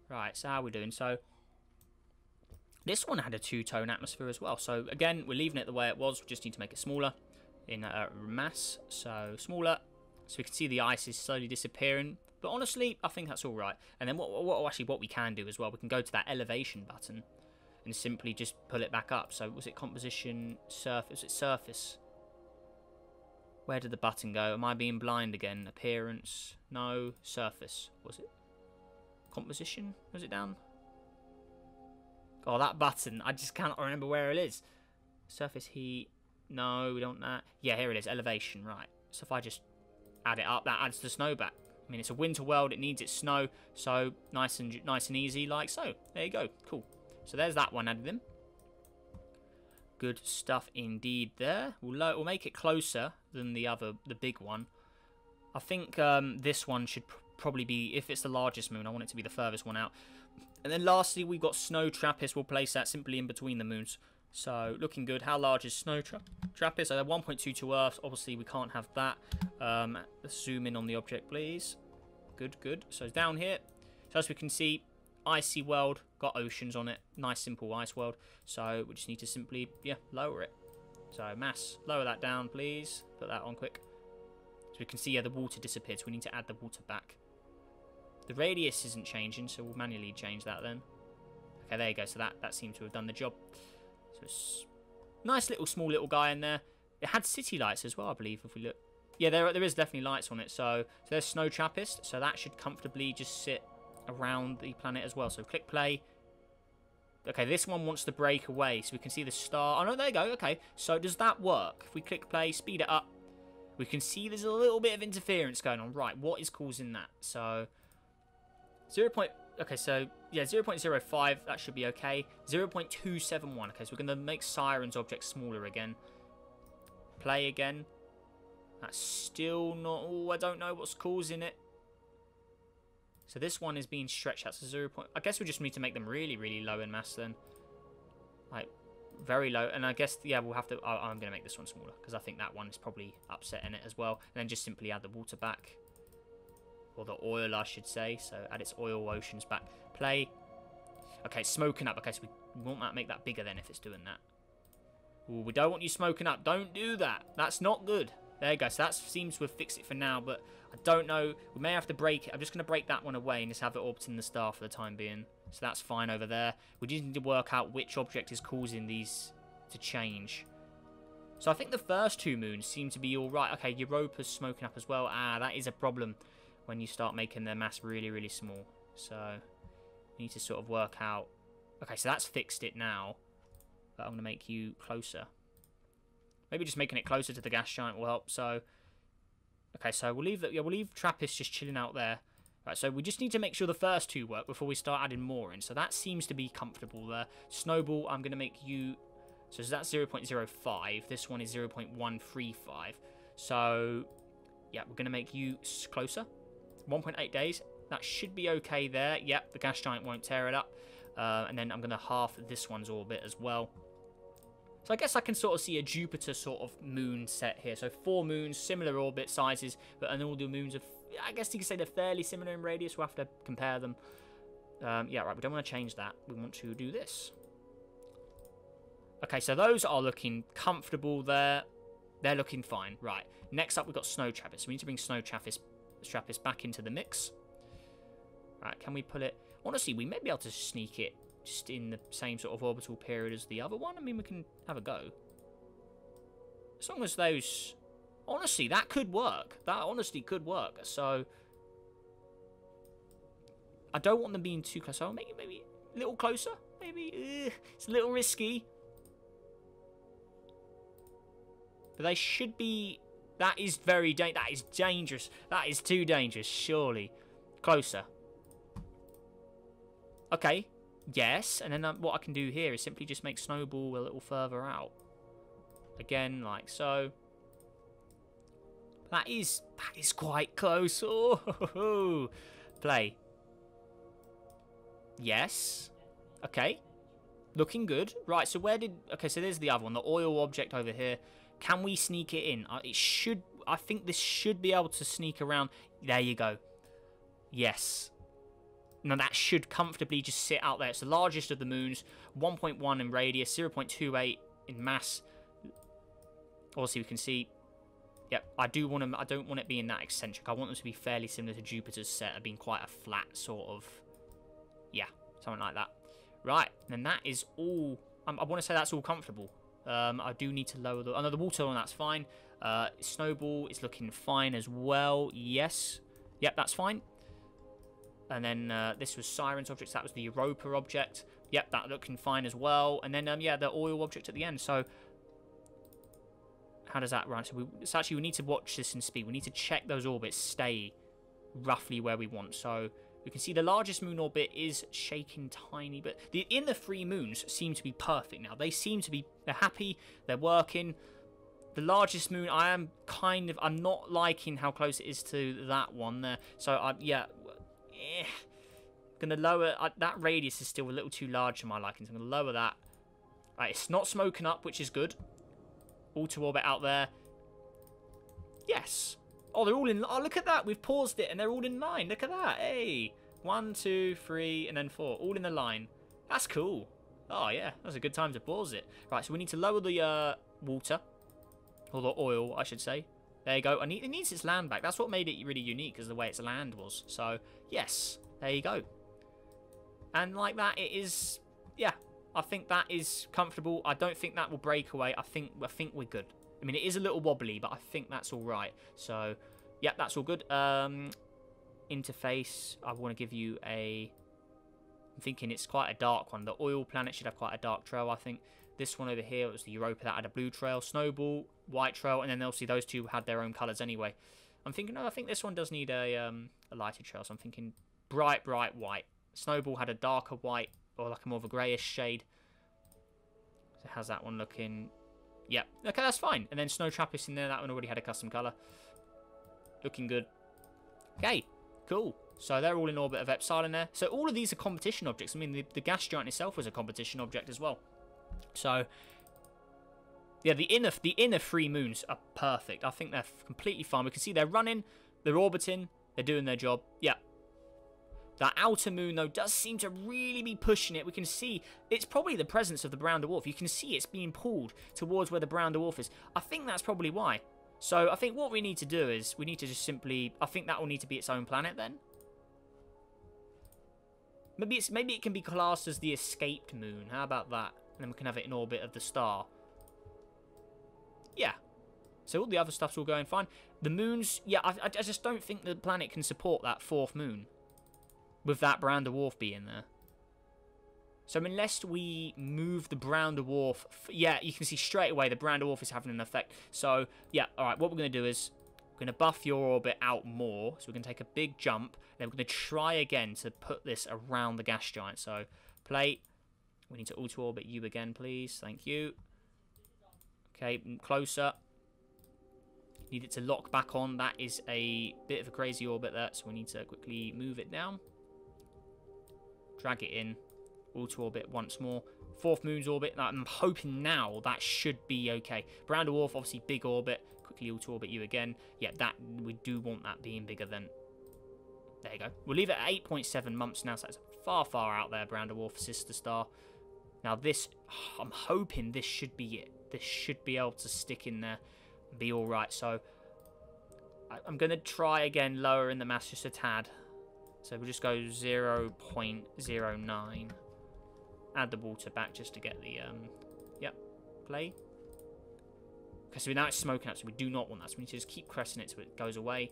Right, so how are we doing? So this one had a two-tone atmosphere as well. So again, we're leaving it the way it was. We just need to make it smaller in uh, mass. So smaller. So we can see the ice is slowly disappearing. But honestly, I think that's all right. And then what, what actually what we can do as well, we can go to that elevation button and simply just pull it back up. So was it composition surface? Was it surface? Where did the button go? Am I being blind again? Appearance? No. Surface. Was it? Composition? Was it down? Oh, that button. I just cannot remember where it is. Surface heat. No, we don't that. Yeah, here it is. Elevation. Right. So if I just add it up, that adds the snow back. I mean, it's a winter world. It needs its snow. So nice and nice and easy like so. There you go. Cool. So there's that one added in. Good stuff indeed there. We'll, we'll make it closer than the other, the big one. I think um, this one should pr probably be, if it's the largest moon, I want it to be the furthest one out. And then lastly, we've got Snow Trappist. We'll place that simply in between the moons. So, looking good. How large is Snow Tra Trappist? So, 1.22 Earths. Obviously, we can't have that. Um, zoom in on the object, please. Good, good. So, down here. So, as we can see, icy world. Got oceans on it. Nice, simple ice world. So, we just need to simply, yeah, lower it. So, mass. Lower that down, please. Put that on quick. So, we can see, yeah, the water disappeared. So, we need to add the water back. The radius isn't changing, so we'll manually change that then. Okay, there you go. So that, that seems to have done the job. So nice little small little guy in there. It had city lights as well, I believe, if we look. Yeah, there, there is definitely lights on it. So, so there's Snow Trappist. So that should comfortably just sit around the planet as well. So click play. Okay, this one wants to break away. So we can see the star. Oh, no, there you go. Okay, so does that work? If we click play, speed it up, we can see there's a little bit of interference going on. Right, what is causing that? So 0. Okay, so yeah, 0 0.05, that should be okay. 0 0.271, okay, so we're going to make Siren's object smaller again. Play again. That's still not, oh, I don't know what's causing it. So this one is being stretched out to 0. Point, I guess we just need to make them really, really low in mass then. Like, very low. And I guess, yeah, we'll have to, oh, I'm going to make this one smaller because I think that one is probably upsetting it as well. And then just simply add the water back or the oil, I should say. So add its oil oceans back. Play. Okay, smoking up. Okay, so we want that make that bigger then if it's doing that. Ooh, we don't want you smoking up. Don't do that. That's not good. There you go. So that seems to have fixed it for now, but I don't know. We may have to break it. I'm just going to break that one away and just have it orbiting the star for the time being. So that's fine over there. We just need to work out which object is causing these to change. So I think the first two moons seem to be all right. Okay, Europa's smoking up as well. Ah, that is a problem when you start making their mass really, really small. So you need to sort of work out... Okay, so that's fixed it now. But I'm going to make you closer. Maybe just making it closer to the gas giant will help. So, okay, so we'll leave that. Yeah, we'll leave Trappist just chilling out there. Right, so we just need to make sure the first two work before we start adding more in. So that seems to be comfortable there. Snowball, I'm going to make you... So that's 0.05. This one is 0.135. So, yeah, we're going to make you closer. 1.8 days. That should be okay there. Yep, the gas giant won't tear it up. Uh, and then I'm going to half this one's orbit as well. So I guess I can sort of see a Jupiter sort of moon set here. So four moons, similar orbit sizes, but and all the moons are, I guess you could say they're fairly similar in radius. We'll have to compare them. Um, yeah, right, we don't want to change that. We want to do this. Okay, so those are looking comfortable there. They're looking fine. Right, next up we've got Snow Trappist. We need to bring Snow Trappist strap this back into the mix. Right, can we pull it? Honestly, we may be able to sneak it just in the same sort of orbital period as the other one. I mean, we can have a go. As long as those... Honestly, that could work. That honestly could work. So... I don't want them being too close. Make it maybe a little closer. Maybe uh, it's a little risky. But they should be that is very da that is dangerous. That is too dangerous, surely. Closer. Okay. Yes, and then um, what I can do here is simply just make Snowball a little further out. Again, like so. That is that is quite close. Oh, play. Yes. Okay. Looking good. Right, so where did... Okay, so there's the other one, the oil object over here. Can we sneak it in? Uh, it should... I think this should be able to sneak around. There you go. Yes. Now that should comfortably just sit out there. It's the largest of the moons. 1.1 in radius, 0.28 in mass. Obviously, we can see... Yep, I do want to. I don't want it being that eccentric. I want them to be fairly similar to Jupiter's set of being quite a flat sort of... Yeah, something like that. Right, and that is all... Um, I want to say that's all comfortable. Um, I do need to lower the... Oh, no, the water on that's fine. Uh, Snowball is looking fine as well. Yes. Yep, that's fine. And then uh, this was Sirens objects. That was the Europa object. Yep, that looking fine as well. And then, um, yeah, the oil object at the end. So, how does that run? So, we, so actually, we need to watch this in speed. We need to check those orbits stay roughly where we want. So, we can see the largest moon orbit is shaking tiny, but the inner three moons seem to be perfect now. They seem to be, they're happy, they're working. The largest moon, I am kind of, I'm not liking how close it is to that one there. So, I, yeah, eh, gonna lower, that radius is still a little too large for my liking, so I'm gonna lower that. Right, it's not smoking up, which is good. Auto orbit out there. Yes. Oh, they're all in... Oh, look at that. We've paused it and they're all in line. Look at that. Hey. One, two, three, and then four. All in the line. That's cool. Oh, yeah. That's a good time to pause it. Right, so we need to lower the uh, water. Or the oil, I should say. There you go. It needs its land back. That's what made it really unique, is the way its land was. So, yes. There you go. And like that, it is... Yeah. I think that is comfortable. I don't think that will break away. I think I think we're good. I mean, it is a little wobbly, but I think that's all right. So, yeah, that's all good. Um, interface, I want to give you a... I'm thinking it's quite a dark one. The oil planet should have quite a dark trail, I think. This one over here was the Europa that had a blue trail. Snowball, white trail, and then obviously those two had their own colours anyway. I'm thinking, no, I think this one does need a, um, a lighted trail, so I'm thinking bright, bright white. Snowball had a darker white, or like a more of a greyish shade. So how's that one looking? Yep. Okay, that's fine. And then Snow Trappist in there. That one already had a custom colour. Looking good. Okay, cool. So they're all in orbit of Epsilon there. So all of these are competition objects. I mean, the, the gas giant itself was a competition object as well. So, yeah, the inner the inner three moons are perfect. I think they're completely fine. We can see they're running, they're orbiting, they're doing their job. Yeah, that outer moon, though, does seem to really be pushing it. We can see it's probably the presence of the brown dwarf. You can see it's being pulled towards where the brown dwarf is. I think that's probably why. So I think what we need to do is we need to just simply... I think that will need to be its own planet then. Maybe it's maybe it can be classed as the escaped moon. How about that? And then we can have it in orbit of the star. Yeah. So all the other stuff's all going fine. The moons, yeah, I, I just don't think the planet can support that fourth moon with that brown dwarf being there. So unless we move the brown dwarf, yeah, you can see straight away the brown dwarf is having an effect. So yeah, all right, what we're going to do is we're going to buff your orbit out more. So we're going to take a big jump. Then we're going to try again to put this around the gas giant. So plate. We need to auto orbit you again, please. Thank you. Okay, closer. Need it to lock back on. That is a bit of a crazy orbit there. So we need to quickly move it down drag it in, auto orbit once more. Fourth moon's orbit, I'm hoping now that should be okay. Brown dwarf, obviously big orbit, quickly auto orbit you again. Yeah, that we do want that being bigger than... There you go. We'll leave it at 8.7 months now, so it's far, far out there, Brown dwarf, sister star. Now this, I'm hoping this should be it. This should be able to stick in there be alright. So I'm going to try again lower in the mass just a tad. So we'll just go 0 0.09. Add the water back just to get the, um, yep, play. Okay, so now it's smoking out, so we do not want that. So we need to just keep pressing it so it goes away.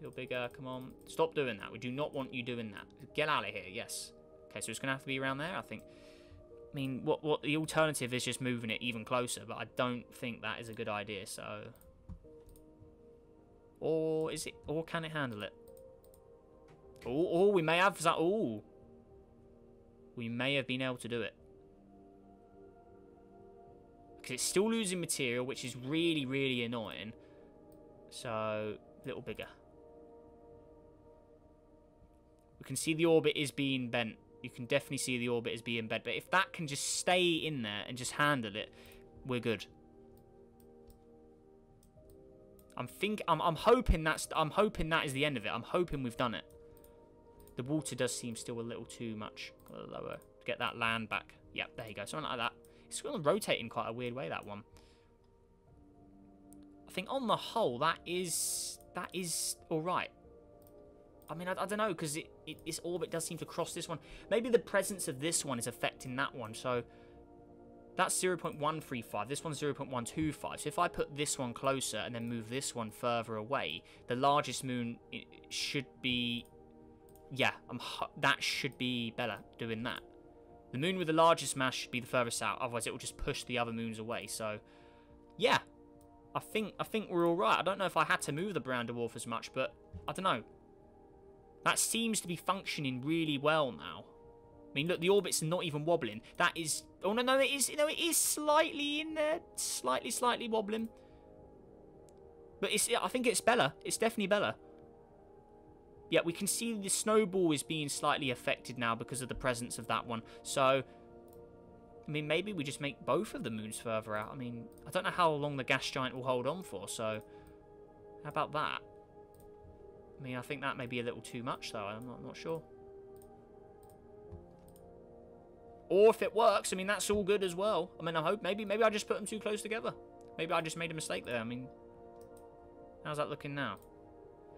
Feel bigger, come on. Stop doing that. We do not want you doing that. Get out of here, yes. Okay, so it's going to have to be around there, I think. I mean, what what the alternative is just moving it even closer, but I don't think that is a good idea, so... Or is it, or can it handle it? Oh, oh, we may have that. Oh, we may have been able to do it. Because it's still losing material, which is really, really annoying. So, a little bigger. We can see the orbit is being bent. You can definitely see the orbit is being bent. But if that can just stay in there and just handle it, we're good. I'm think I'm I'm hoping that's I'm hoping that is the end of it. I'm hoping we've done it. The water does seem still a little too much. Uh, lower to get that land back. Yep, there you go. Something like that. It's going to rotate in quite a weird way that one. I think on the whole that is that is all right. I mean, I, I don't know because it, it, its orbit does seem to cross this one. Maybe the presence of this one is affecting that one. So that's 0.135. This one's 0.125. So if I put this one closer and then move this one further away, the largest moon should be... Yeah, I'm, that should be better doing that. The moon with the largest mass should be the furthest out. Otherwise, it will just push the other moons away. So, yeah. I think I think we're all right. I don't know if I had to move the brown dwarf as much, but I don't know. That seems to be functioning really well now. I mean, look, the orbit's are not even wobbling. That is... Oh, no, no, it is, you know, it is slightly in there. Slightly, slightly wobbling. But it's, I think it's Bella. It's definitely Bella. Yeah, we can see the snowball is being slightly affected now because of the presence of that one. So, I mean, maybe we just make both of the moons further out. I mean, I don't know how long the gas giant will hold on for, so how about that? I mean, I think that may be a little too much, though. I'm not, I'm not sure. Or if it works, I mean, that's all good as well. I mean, I hope maybe maybe I just put them too close together. Maybe I just made a mistake there. I mean, how's that looking now?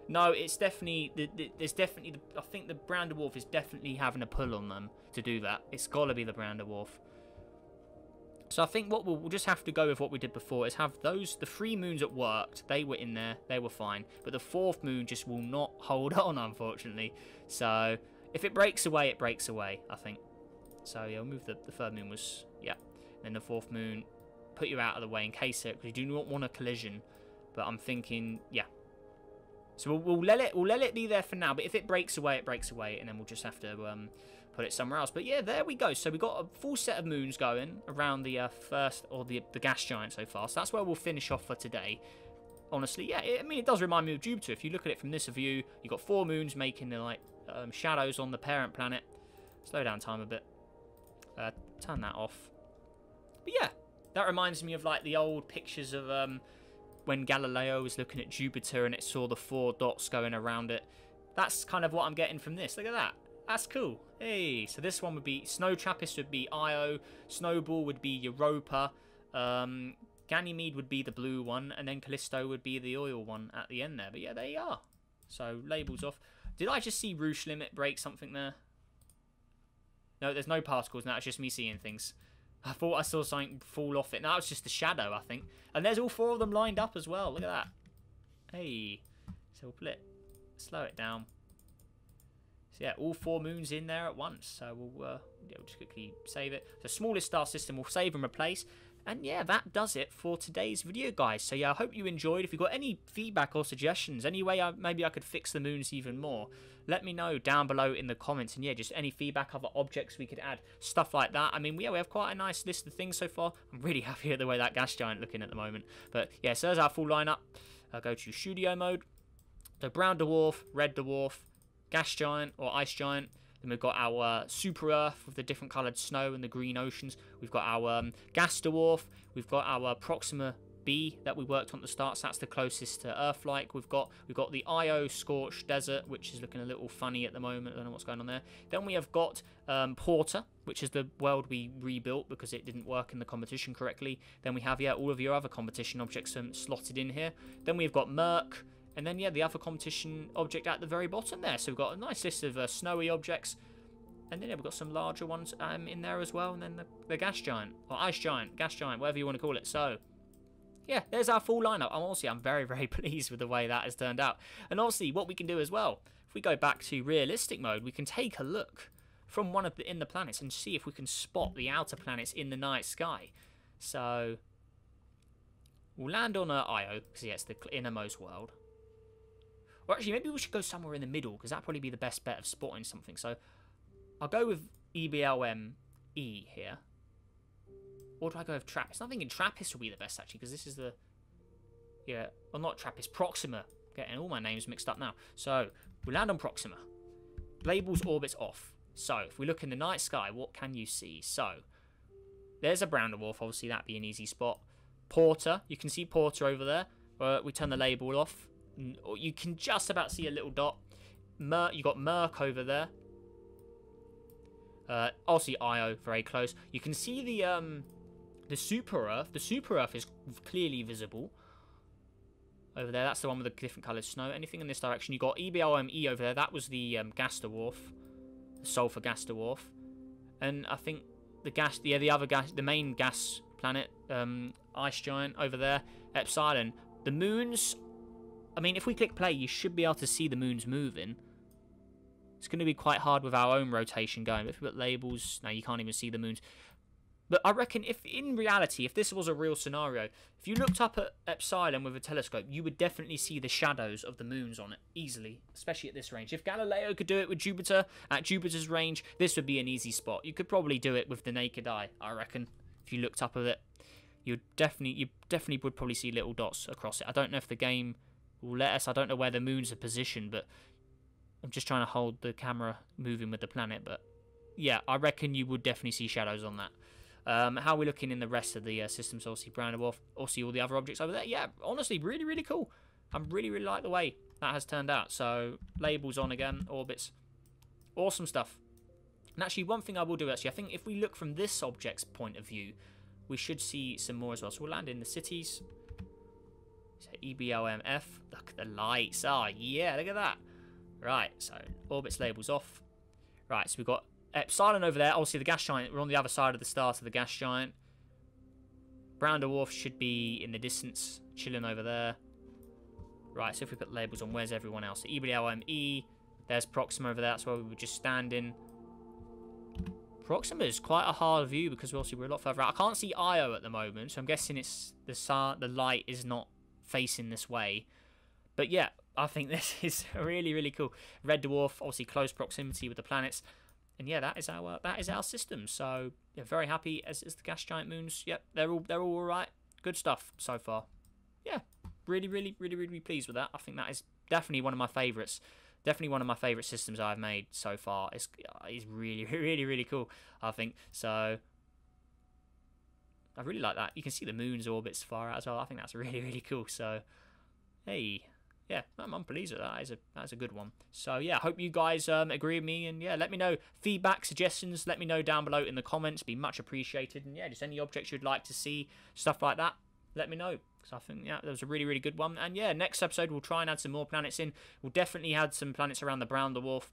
No, it's definitely, the, the, there's definitely, the, I think the brown dwarf is definitely having a pull on them to do that. It's got to be the brown dwarf. So I think what we'll, we'll, just have to go with what we did before is have those, the three moons that worked, they were in there, they were fine. But the fourth moon just will not hold on, unfortunately. So if it breaks away, it breaks away, I think. So yeah, we'll move the, the third moon was, yeah. Then the fourth moon, put you out of the way in case it, because you do not want a collision. But I'm thinking, yeah. So we'll, we'll, let it we'll let it be there for now. But if it breaks away, it breaks away, and then we'll just have to um, put it somewhere else. But yeah, there we go. So we got a full set of moons going around the uh, first or the the gas giant so far. So that's where we'll finish off for today. Honestly, yeah, it, I mean it does remind me of Jupiter. If you look at it from this view, you've got four moons making the like um, shadows on the parent planet. Slow down time a bit. Uh, turn that off. But yeah, that reminds me of like the old pictures of um, when Galileo was looking at Jupiter and it saw the four dots going around it. That's kind of what I'm getting from this. Look at that. That's cool. Hey, so this one would be Snow Trappist would be Io, Snowball would be Europa, um, Ganymede would be the blue one, and then Callisto would be the oil one at the end there. But yeah, there you are. So labels off. Did I just see Roche Limit break something there? No, there's no particles now. It's just me seeing things. I thought I saw something fall off it. Now it's just a shadow, I think. And there's all four of them lined up as well. Look at that. Hey. So we'll put it, slow it down. So yeah, all four moons in there at once. So we'll, uh, yeah, we'll just quickly save it. The smallest star system will save and replace. And yeah, that does it for today's video, guys. So yeah, I hope you enjoyed. If you've got any feedback or suggestions, any way I, maybe I could fix the moons even more, let me know down below in the comments. And yeah, just any feedback, other objects we could add, stuff like that. I mean, yeah, we have quite a nice list of things so far. I'm really happy with the way that gas giant looking at the moment. But yeah, so there's our full lineup. I'll go to studio mode. So brown dwarf, red dwarf, gas giant or ice giant. Then we've got our super Earth with the different coloured snow and the green oceans. We've got our um, gas dwarf. We've got our Proxima B that we worked on at the start, so that's the closest to Earth-like. We've got we've got the Io Scorched Desert, which is looking a little funny at the moment. I don't know what's going on there. Then we have got um, Porter, which is the world we rebuilt because it didn't work in the competition correctly. Then we have yeah all of your other competition objects um, slotted in here. Then we've got Merc. And then, yeah, the other competition object at the very bottom there. So we've got a nice list of uh, snowy objects. And then yeah, we've got some larger ones um, in there as well. And then the, the, gas giant, or ice giant, gas giant, whatever you want to call it. So, yeah, there's our full lineup. I'm honestly, I'm very, very pleased with the way that has turned out. And obviously, what we can do as well, if we go back to realistic mode, we can take a look from one of the in the planets and see if we can spot the outer planets in the night sky. So, we'll land on uh, Io, because yeah, it's the innermost world. Or actually, maybe we should go somewhere in the middle, because that'd probably be the best bet of spotting something. So, I'll go with EBLM E here. Or do I go with Trappist? I'm thinking Trappist will be the best, actually, because this is the... Yeah, well, not Trappist, Proxima. Getting all my names mixed up now. So, we land on Proxima. Labels orbits off. So, if we look in the night sky, what can you see? So, there's a brown dwarf. Obviously, that'd be an easy spot. Porter. You can see Porter over there. Uh, we turn the label off. You can just about see a little dot. Mer you got Merc over there. Uh, obviously, Io very close. You can see the um, the Super Earth. The Super Earth is clearly visible. Over there, that's the one with the different coloured snow. Anything in this direction, you got EBLME over there. That was the um, gas dwarf, the sulfur gas dwarf, and I think the gas, yeah, the other gas, the main gas planet, um, ice giant over there, Epsilon. The moons. I mean, if we click play, you should be able to see the moons moving. It's going to be quite hard with our own rotation going. If we put labels, now you can't even see the moons. But I reckon if in reality, if this was a real scenario, if you looked up at Epsilon with a telescope, you would definitely see the shadows of the moons on it easily, especially at this range. If Galileo could do it with Jupiter at Jupiter's range, this would be an easy spot. You could probably do it with the naked eye, I reckon. If you looked up at it, you definitely you definitely would probably see little dots across it. I don't know if the game will let us. I don't know where the moons are positioned, but I'm just trying to hold the camera moving with the planet. But yeah, I reckon you would definitely see shadows on that. Um, how are we looking in the rest of the uh, systems? Obviously, Brown Dwarf, see all the other objects over there. Yeah, honestly, really, really cool. I am really, really like the way that has turned out. So, labels on again, orbits. Awesome stuff. And actually, one thing I will do, actually, I think if we look from this object's point of view, we should see some more as well. So we'll land in the cities. EBLMF. Look at the lights. Ah, oh, yeah, look at that. Right, so orbits labels off. Right, so we've got Epsilon over there. Obviously, the gas giant. We're on the other side of the star of the gas giant. Brown dwarf should be in the distance, chilling over there. Right, so if we put labels on, where's everyone else? So EBLME. There's Proxima over there. That's where we were just standing. Proxima is quite a hard view because obviously we're a lot further out. I can't see Io at the moment, so I'm guessing it's the sun, the light is not facing this way. But yeah, I think this is really, really cool. Red Dwarf, obviously close proximity with the planets and yeah, that is our that is our system. So yeah, very happy as is the gas giant moons. Yep, they're all they're all all right. Good stuff so far. Yeah, really, really, really, really pleased with that. I think that is definitely one of my favourites. Definitely one of my favourite systems I've made so far. It's, it's really, really, really cool, I think. So, I really like that. You can see the moon's orbits far out as well. I think that's really, really cool. So, hey, yeah, I'm, I'm pleased with that. That is a that's a good one. So yeah, hope you guys um, agree with me, and yeah, let me know feedback, suggestions. Let me know down below in the comments. Be much appreciated. And yeah, just any objects you'd like to see, stuff like that. Let me know because I think yeah, that was a really really good one. And yeah, next episode we'll try and add some more planets in. We'll definitely add some planets around the brown dwarf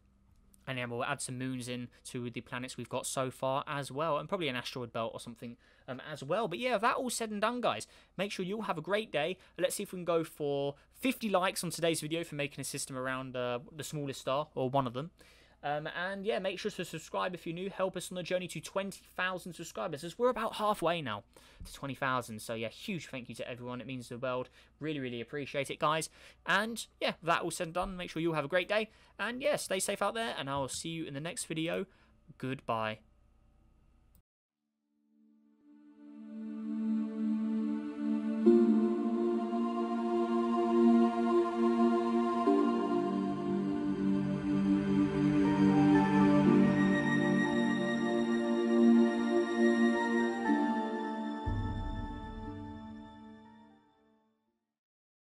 and then we'll add some moons in to the planets we've got so far as well, and probably an asteroid belt or something um, as well. But yeah, that all said and done, guys, make sure you all have a great day. Let's see if we can go for 50 likes on today's video for making a system around uh, the smallest star, or one of them. Um, and yeah, make sure to subscribe if you're new. Help us on the journey to 20,000 subscribers, as we're about halfway now to 20,000. So yeah, huge thank you to everyone. It means the world. Really, really appreciate it, guys. And yeah, that all said and done. Make sure you all have a great day. And yeah, stay safe out there, and I will see you in the next video. Goodbye.